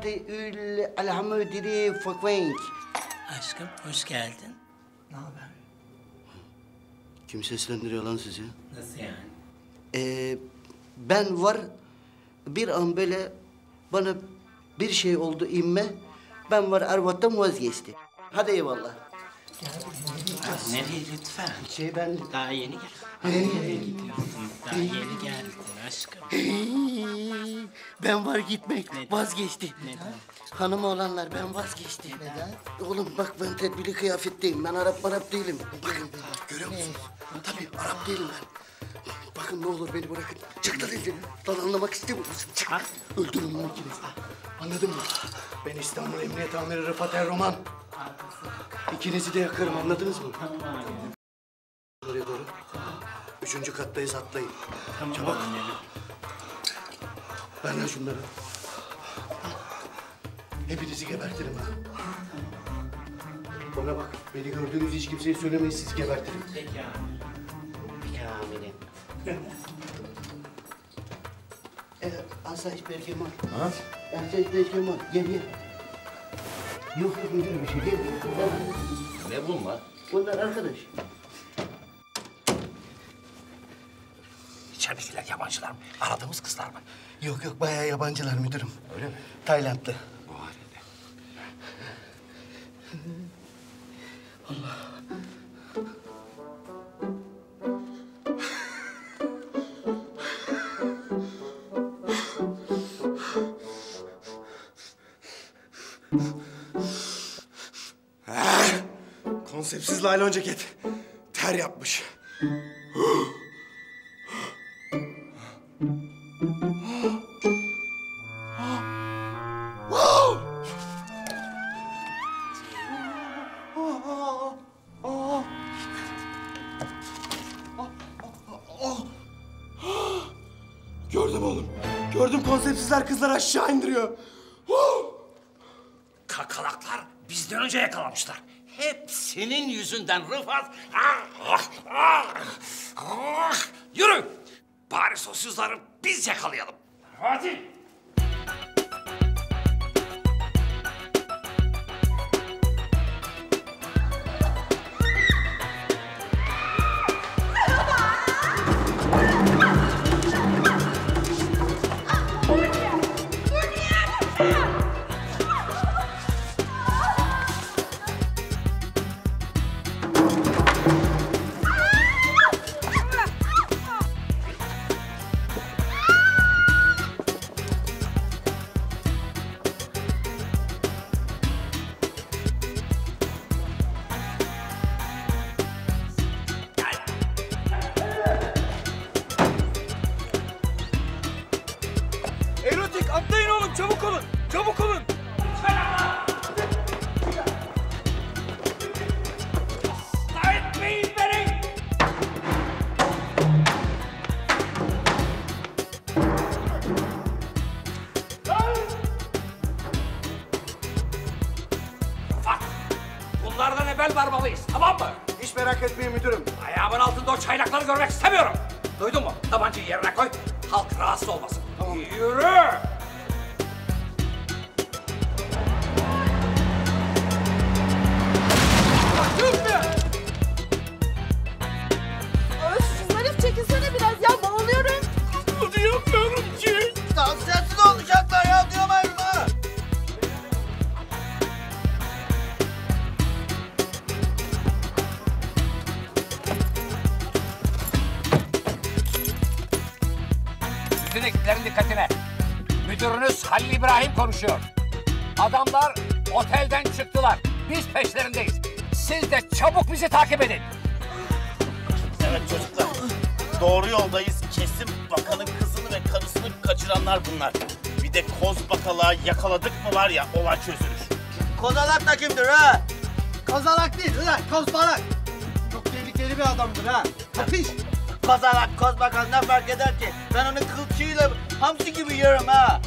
E, Rıfat Ül Elhamdülillah Fakvenk. Aşkım hoş geldin. Ne haber? Kim seslendiriyor lan sizi? Nasıl yani? Ee, ben var bir an böyle bana bir şey oldu inme. Ben var Ervat'tan vazgeçti. Hadi eyvallah. Nereye lütfen? Şey ben... Daha yeni gel. Nereye gidiyorsun? Daha yeni geldin aşkım. Ben var gitmek vazgeçti. Neden? Hanım olanlar ben vazgeçti. Neden? Oğlum bak ben tedbirli kıyafetteyim. Ben Arap Arap değilim. Bakın görüyor musunuz? Tabii Arap değilim ben. Bakın ne olur beni bırakın. Çık lan elini. Lan anlamak istemiyor musun? Çık. Öldürün lan ikiniz. Anladın mı? Ben İstanbul Emniyet Amiri Rıfat Erroman. İkinizi de yakarım anladınız mı? Oraya doğru. Üçüncü kattayız atlayın. Çabuk. Ver lan şunları. Hepinizi gebertirim ha. Bana bak, beni gördüğünüz hiç kimseye söylemeyin, siz gebertirim. Peki abi. Peki amirim. ee, Asayiş Berkemal. Ha? Asayiş Berkemal, gel gel. Yok yok müdür bir şey gel. Ne bunlar? Bunlar arkadaş. İçeridekiler yabancılar mı? Aradığımız kızlar mı? Yok yok, bayağı yabancılar müdürüm. Öyle mi? Taylandlı. Bu halinde. Konseptsiz laylon ceket. Ter yapmış. Gördüm oğlum. Gördüm konsepsizler kızları aşağı indiriyor. Kakalaklar bizden önce yakalamışlar. Hep senin yüzünden Rıfat. Ah, ah, ah, ah. Yürü. Bari sosyuzları biz yakalayalım. Hadi. Biz peşlerindeyiz. Siz de çabuk bizi takip edin. Evet çocuklar. Doğru yoldayız. Kesin bakanın kızını ve karısını kaçıranlar bunlar. Bir de koz bakalığa yakaladık mı var ya olay çözülür. Kozalak da kimdir ha? Kozalak değil ulan kozbalak. Çok tehlikeli bir adamdır ha. Kapış. Kozalak kozbakan ne fark eder ki? Ben onu kılçığıyla hamsi gibi yerim ha.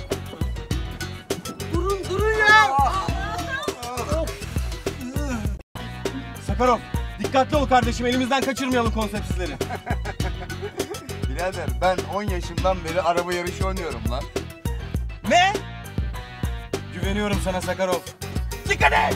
Durun durun ya. Sakarov, dikkatli ol kardeşim. Elimizden kaçırmayalım konsepsizleri. Birader ben 10 yaşımdan beri araba yarışı oynuyorum lan. Ne? Güveniyorum sana Sakarov. Dikkat et!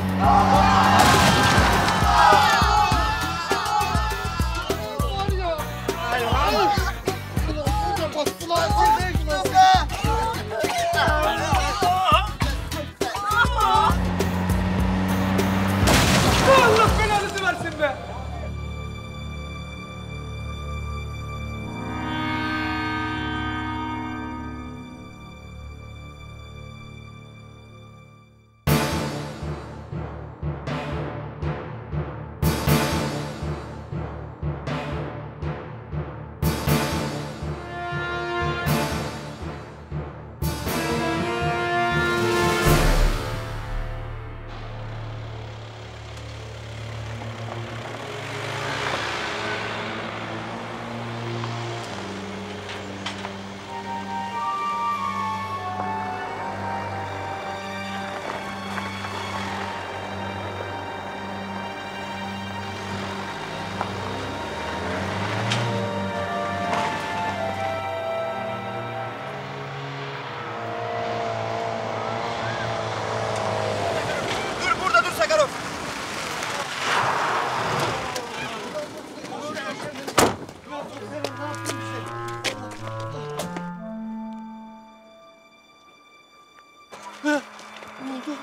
Ne oldu?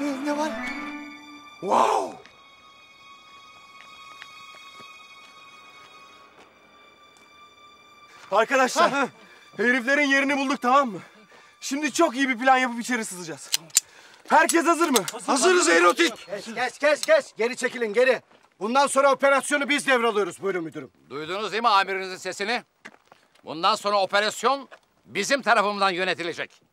Ne, ne var? Wow! Arkadaşlar, heriflerin yerini bulduk tamam mı? Şimdi çok iyi bir plan yapıp içeri sızacağız. Herkes hazır mı? Hazırız erotik. Kes kes kes kes. Geri çekilin geri. Bundan sonra operasyonu biz devralıyoruz buyurun müdürüm. Duydunuz değil mi amirinizin sesini? Bundan sonra operasyon bizim tarafımdan yönetilecek.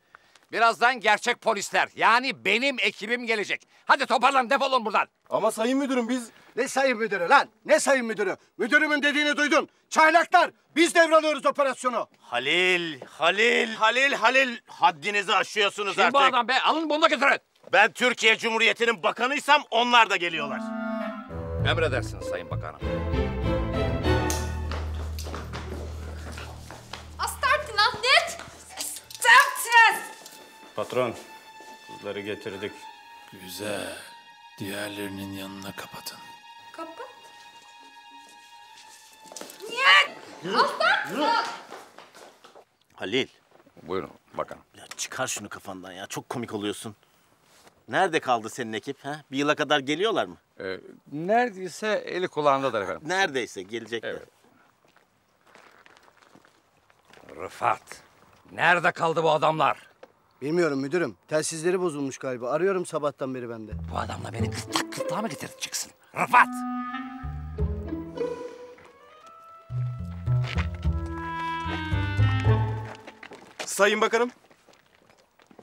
Birazdan gerçek polisler yani benim ekibim gelecek. Hadi toparlan defolun buradan. Ama sayın müdürüm biz... Ne sayın müdürü lan? Ne sayın müdürü? Müdürümün dediğini duydun. Çaylaklar biz devralıyoruz operasyonu. Halil, Halil, Halil, Halil. Haddinizi aşıyorsunuz Kim artık. bu adam be? Alın bunu da götürün. Ben Türkiye Cumhuriyeti'nin bakanıysam onlar da geliyorlar. Emredersiniz Sayın Bakanım. Patron, kızları getirdik. Güzel. Diğerlerinin yanına kapatın. Kapat. Niyet. Astartin. Halil. Buyurun bakalım. Ya çıkar şunu kafandan ya. Çok komik oluyorsun. Nerede kaldı senin ekip? Ha? Bir yıla kadar geliyorlar mı? Ee, neredeyse eli kulağındadır efendim. Neredeyse gelecekler. Evet. Rıfat. Nerede kaldı bu adamlar? Bilmiyorum müdürüm. Telsizleri bozulmuş galiba. Arıyorum sabahtan beri ben de. Bu adamla beni gırtlak gırtlağa mı getireceksin? Rıfat! Sayın Bakanım.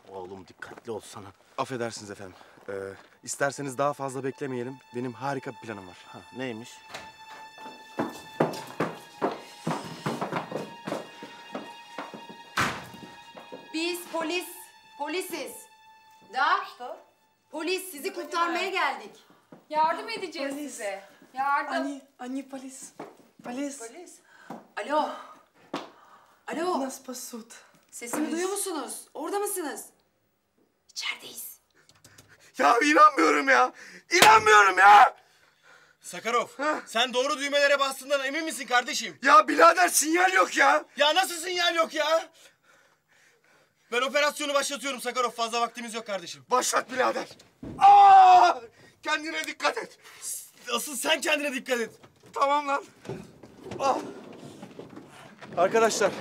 Oğlum dikkatli ol sana. Affedersiniz efendim. Ee, isterseniz daha fazla beklemeyelim. Benim harika bir planım var. Ha, neymiş? Biz polis, polisiz. Da, polis sizi kurtarmaya geldik. Yardım edeceğiz size. Yardım. Ani, ani polis. Polis. Polis. Alo. Alo. Nas pasut. Sesimi Polis. duyuyor musunuz? Orada mısınız? İçerideyiz. Ya inanmıyorum ya. İnanmıyorum ya. Sakarov, sen doğru düğmelere bastığından emin misin kardeşim? Ya birader sinyal yok ya. Ya nasıl sinyal yok ya? Ben operasyonu başlatıyorum Sakarov. Fazla vaktimiz yok kardeşim. Başlat birader. Aa! Kendine dikkat et. Asıl sen kendine dikkat et. Tamam lan. Ah. Arkadaşlar,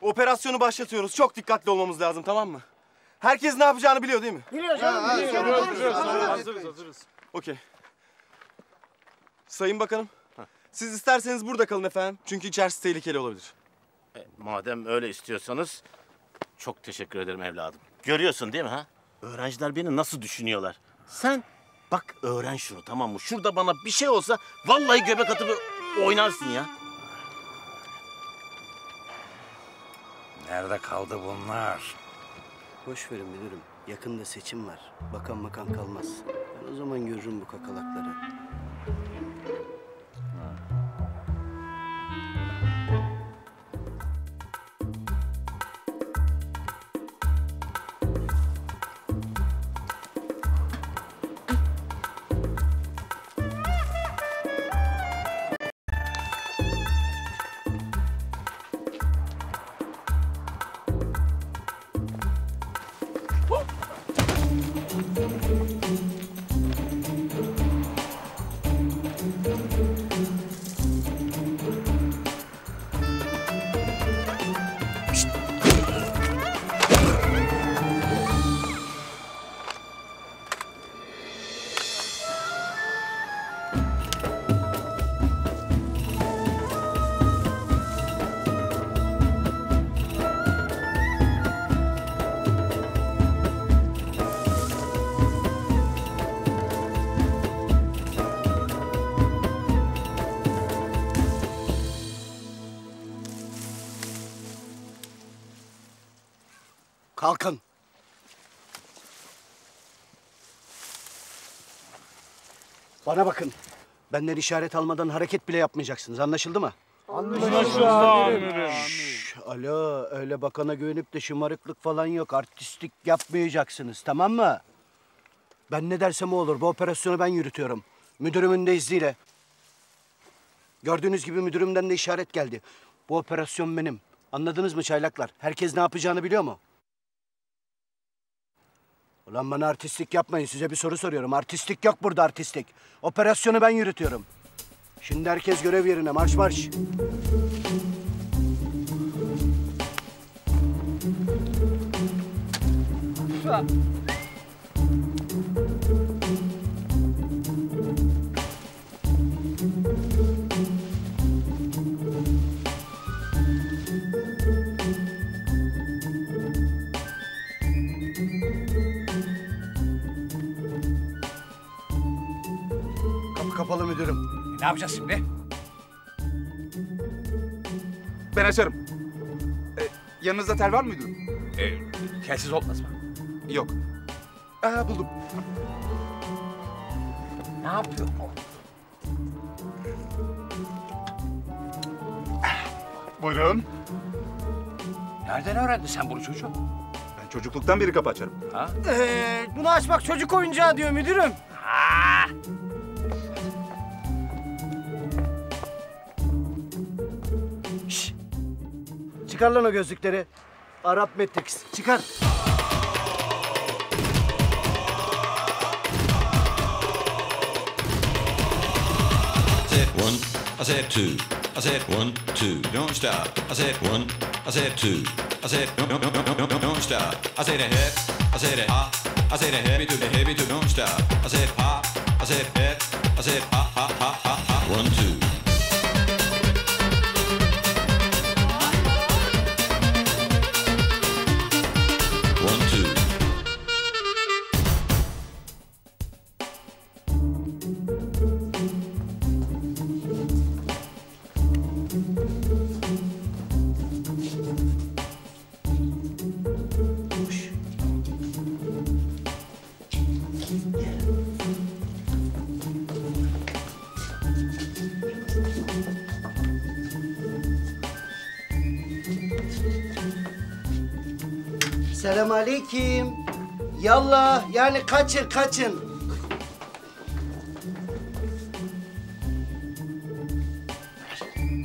operasyonu başlatıyoruz. Çok dikkatli olmamız lazım tamam mı? Herkes ne yapacağını biliyor değil mi? Biliyoruz canım, biliyoruz, biliyoruz, biliyoruz. Hazırız, hazırız. Okey. Sayın Bakanım, siz isterseniz burada kalın efendim. Çünkü içerisi tehlikeli olabilir. E, madem öyle istiyorsanız çok teşekkür ederim evladım. Görüyorsun değil mi ha? Öğrenciler beni nasıl düşünüyorlar. Sen bak öğren şunu tamam mı? Şurada bana bir şey olsa vallahi göbek atıp oynarsın ya. Nerede kaldı bunlar? Boş verin müdürüm. Yakında seçim var. Bakan makan kalmaz. Ben o zaman görürüm bu kakalakları. Kalkın. Bana bakın. Benden işaret almadan hareket bile yapmayacaksınız. Anlaşıldı mı? Anlaşıldı amirim. Şş, alo, öyle bakana güvenip de şımarıklık falan yok. Artistlik yapmayacaksınız, tamam mı? Ben ne dersem o olur. Bu operasyonu ben yürütüyorum. Müdürümün de izniyle. Gördüğünüz gibi müdürümden de işaret geldi. Bu operasyon benim. Anladınız mı çaylaklar? Herkes ne yapacağını biliyor mu? Ulan bana artistlik yapmayın. Size bir soru soruyorum. Artistlik yok burada artistlik. Operasyonu ben yürütüyorum. Şimdi herkes görev yerine. Marş marş. Kapı kapalı müdürüm. Ne yapacağız şimdi? Ben açarım. Ee, yanınızda tel var mıydı? Ee, telsiz olmaz mı? Yok. Aa buldum. Ne yapıyor? Buyurun. Nereden öğrendin sen bunu çocuğum? Ben çocukluktan beri kapı açarım. Ha? Ee, bunu açmak çocuk oyuncağı diyor müdürüm. Çıkar lan o gözlükleri. Arap Matrix. Çıkar. I said two, I said one, two, don't stop. I said one, I said two, I said no, no, no, no, don't stop. I said a head, I said a hop, I said a heavy to the heavy to don't stop. I said pop, I said head, I said hop, hop, hop, hop, hop, one, two. Aleyküm. Yallah yani kaçın kaçın.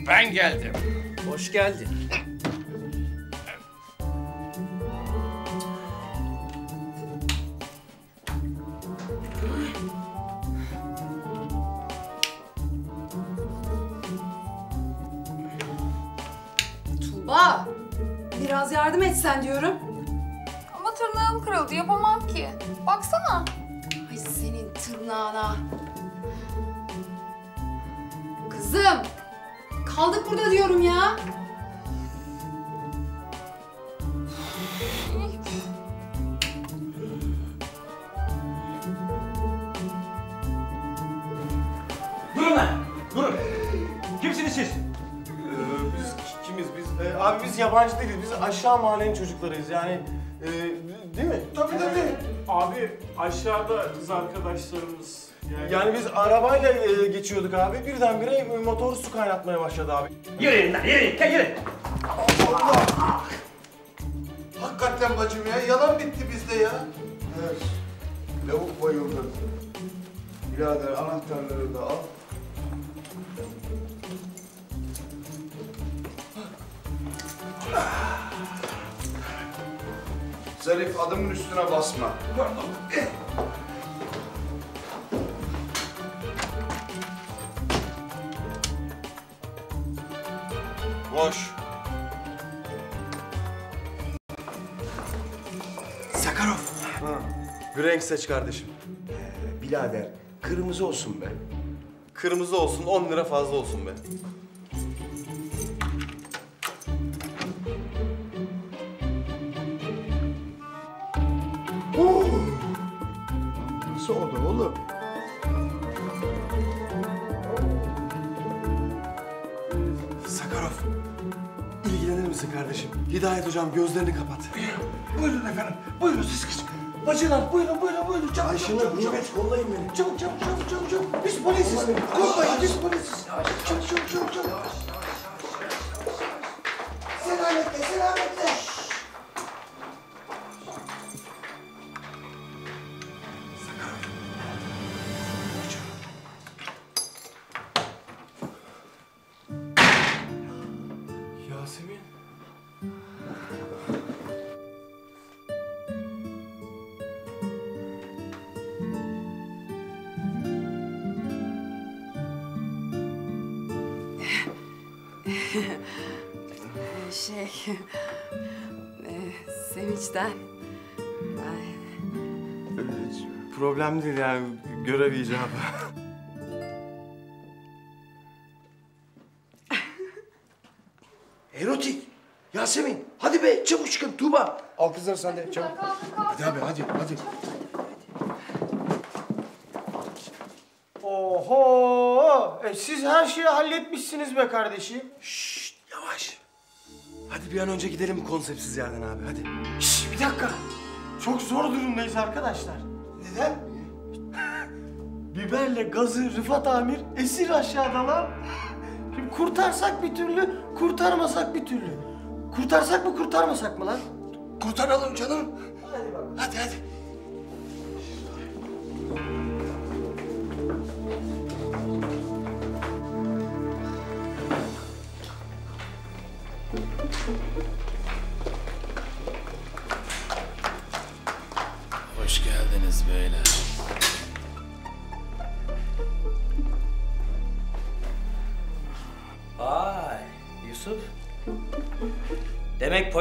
Ben geldim. Hoş geldin. Aşağı mahallenin çocuklarıyız yani. e, değil mi? Tabii tabii. Abi aşağıda kız arkadaşlarımız. Yani, Yani biz arabayla e, geçiyorduk abi. Birdenbire motor su kaynatmaya başladı abi. Yürüyün lan yürüyün gel yürü. Hakikaten bacım ya. Yalan bitti bizde ya. Evet. Lavuk bayıldı. Birader anahtarları da al. Zarif adımın üstüne basma. Boş. Sakarov. Ha. Bir renk seç kardeşim. Ee, Birader kırmızı olsun be. Kırmızı olsun 10 lira fazla olsun be. Hocam gözlerini kapat. Buyurun efendim. Buyurun siz kız. Bacılar buyurun buyurun buyurun. Çabuk Ayşenur, çabuk çabuk. Nimet, kollayın beni. Çabuk çabuk çabuk çabuk çabuk. Biz polisiz. Korkmayın biz polisiz. Çabuk çabuk çabuk çabuk. Selametle selametle. Problem değil yani görev icabı. Erotik. Yasemin. Hadi be çabuk çıkın Tuğba. Al kızları sen de çabuk. Hadi abi hadi hadi. Oho! E, siz her şeyi halletmişsiniz be kardeşim. Şşt yavaş. Hadi bir an önce gidelim konseptsiz yerden abi hadi. Şşt bir dakika. Çok zor durumdayız arkadaşlar. Neden? Biberle gazı Rıfat Amir esir aşağıda lan. Şimdi kurtarsak bir türlü, kurtarmasak bir türlü. Kurtarsak mı kurtarmasak mı lan? Kurtaralım canım. Hadi hadi. Hoş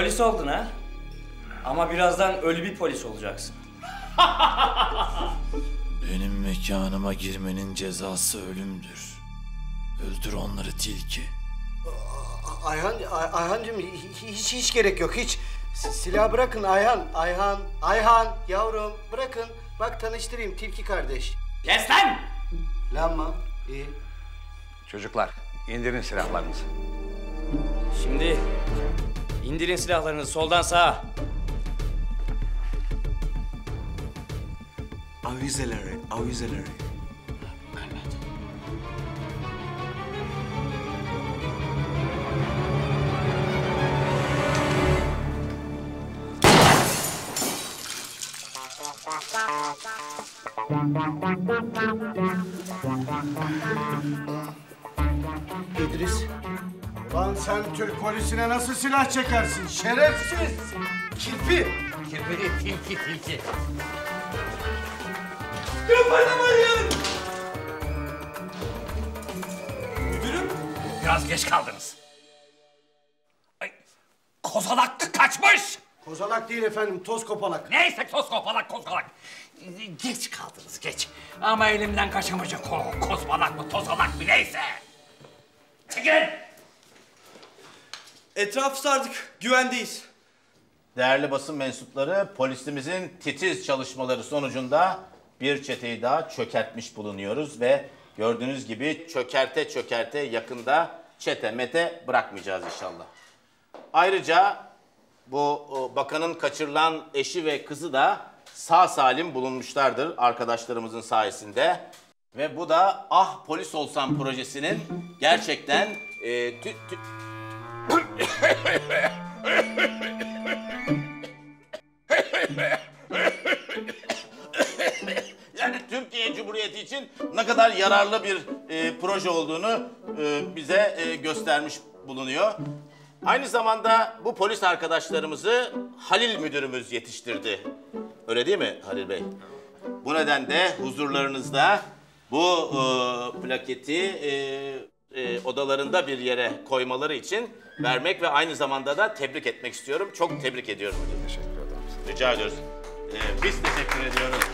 polis oldun ha? Ama birazdan ölü bir polis olacaksın. Benim mekanıma girmenin cezası ölümdür. Öldür onları tilki. Ayhan, Ay- Ayhancığım hi- hiç hiç gerek yok hiç. Silah bırakın Ayhan, Ayhan, Ayhan yavrum bırakın. Bak tanıştırayım Tilki kardeş. Kes lan! Lan mı? İyi. Çocuklar indirin silahlarınızı. Şimdi indirin silahlarınızı soldan sağa. Avizeleri, avizeleri. İdris. Lan sen Türk polisine nasıl silah çekersin? Şerefsiz! Kirpi! Kirpi değil, tilki tilki. Kıpırdamayın! Müdürüm, biraz geç kaldınız. Ay, kozalak kaçmış! Kozalak değil efendim, toz kopalak. Neyse toz kopalak kozalak. Geç kaldınız geç. Ama elimden kaçamayacak o kozbalak mı tozalak mı neyse. Çekilin! Etrafı sardık. Güvendeyiz. Değerli basın mensupları, polisimizin titiz çalışmaları sonucunda bir çeteyi daha çökertmiş bulunuyoruz ve gördüğünüz gibi çökerte çökerte yakında çete mete bırakmayacağız inşallah. Ayrıca bu o, bakanın kaçırılan eşi ve kızı da sağ salim bulunmuşlardır arkadaşlarımızın sayesinde. Ve bu da Ah Polis Olsam projesinin gerçekten e, tü- tü- yani Türkiye Cumhuriyeti için ne kadar yararlı bir e, proje olduğunu e, bize e, göstermiş bulunuyor. Aynı zamanda bu polis arkadaşlarımızı Halil müdürümüz yetiştirdi. Öyle değil mi Halil Bey? Bu nedenle huzurlarınızda bu e, plaketi e, e, odalarında bir yere koymaları için vermek ve aynı zamanda da tebrik etmek istiyorum. Çok tebrik ediyorum. Teşekkür ederim. Rica ediyoruz. E, biz teşekkür ediyoruz.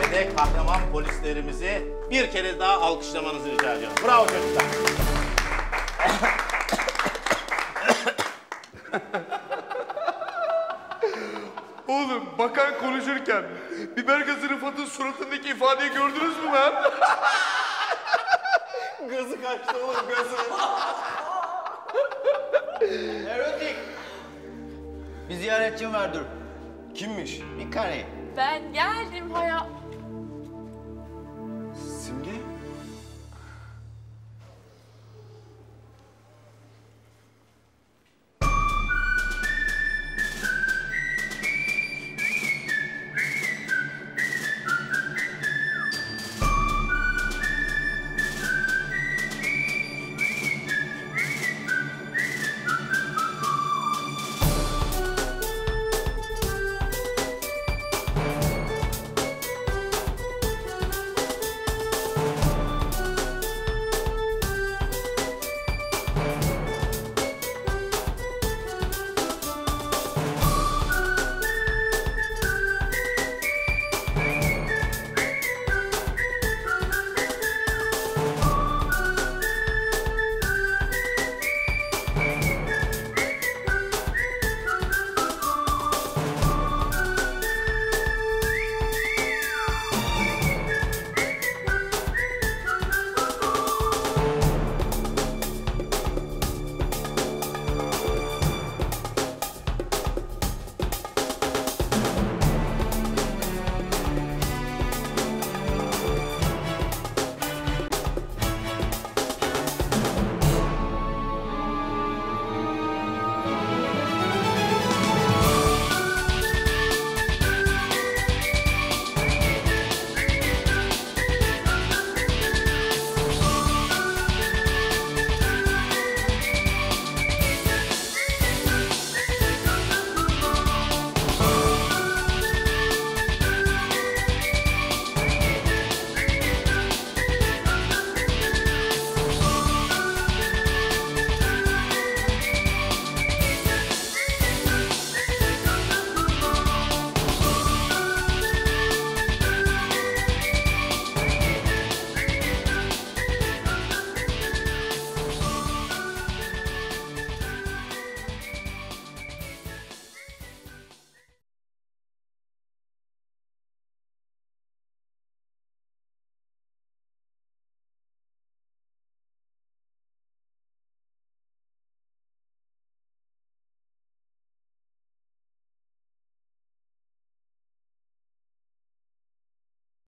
Ve de kahraman polislerimizi bir kere daha alkışlamanızı rica ediyorum. Bravo çocuklar. Oğlum bakan konuşurken biber gazı Rıfat'ın suratındaki ifadeyi gördünüz mü lan? Gazı kaçtı oğlum gazı. Erotik. Bir ziyaretçim vardır. Kimmiş? Bir kare. Ben geldim hayat.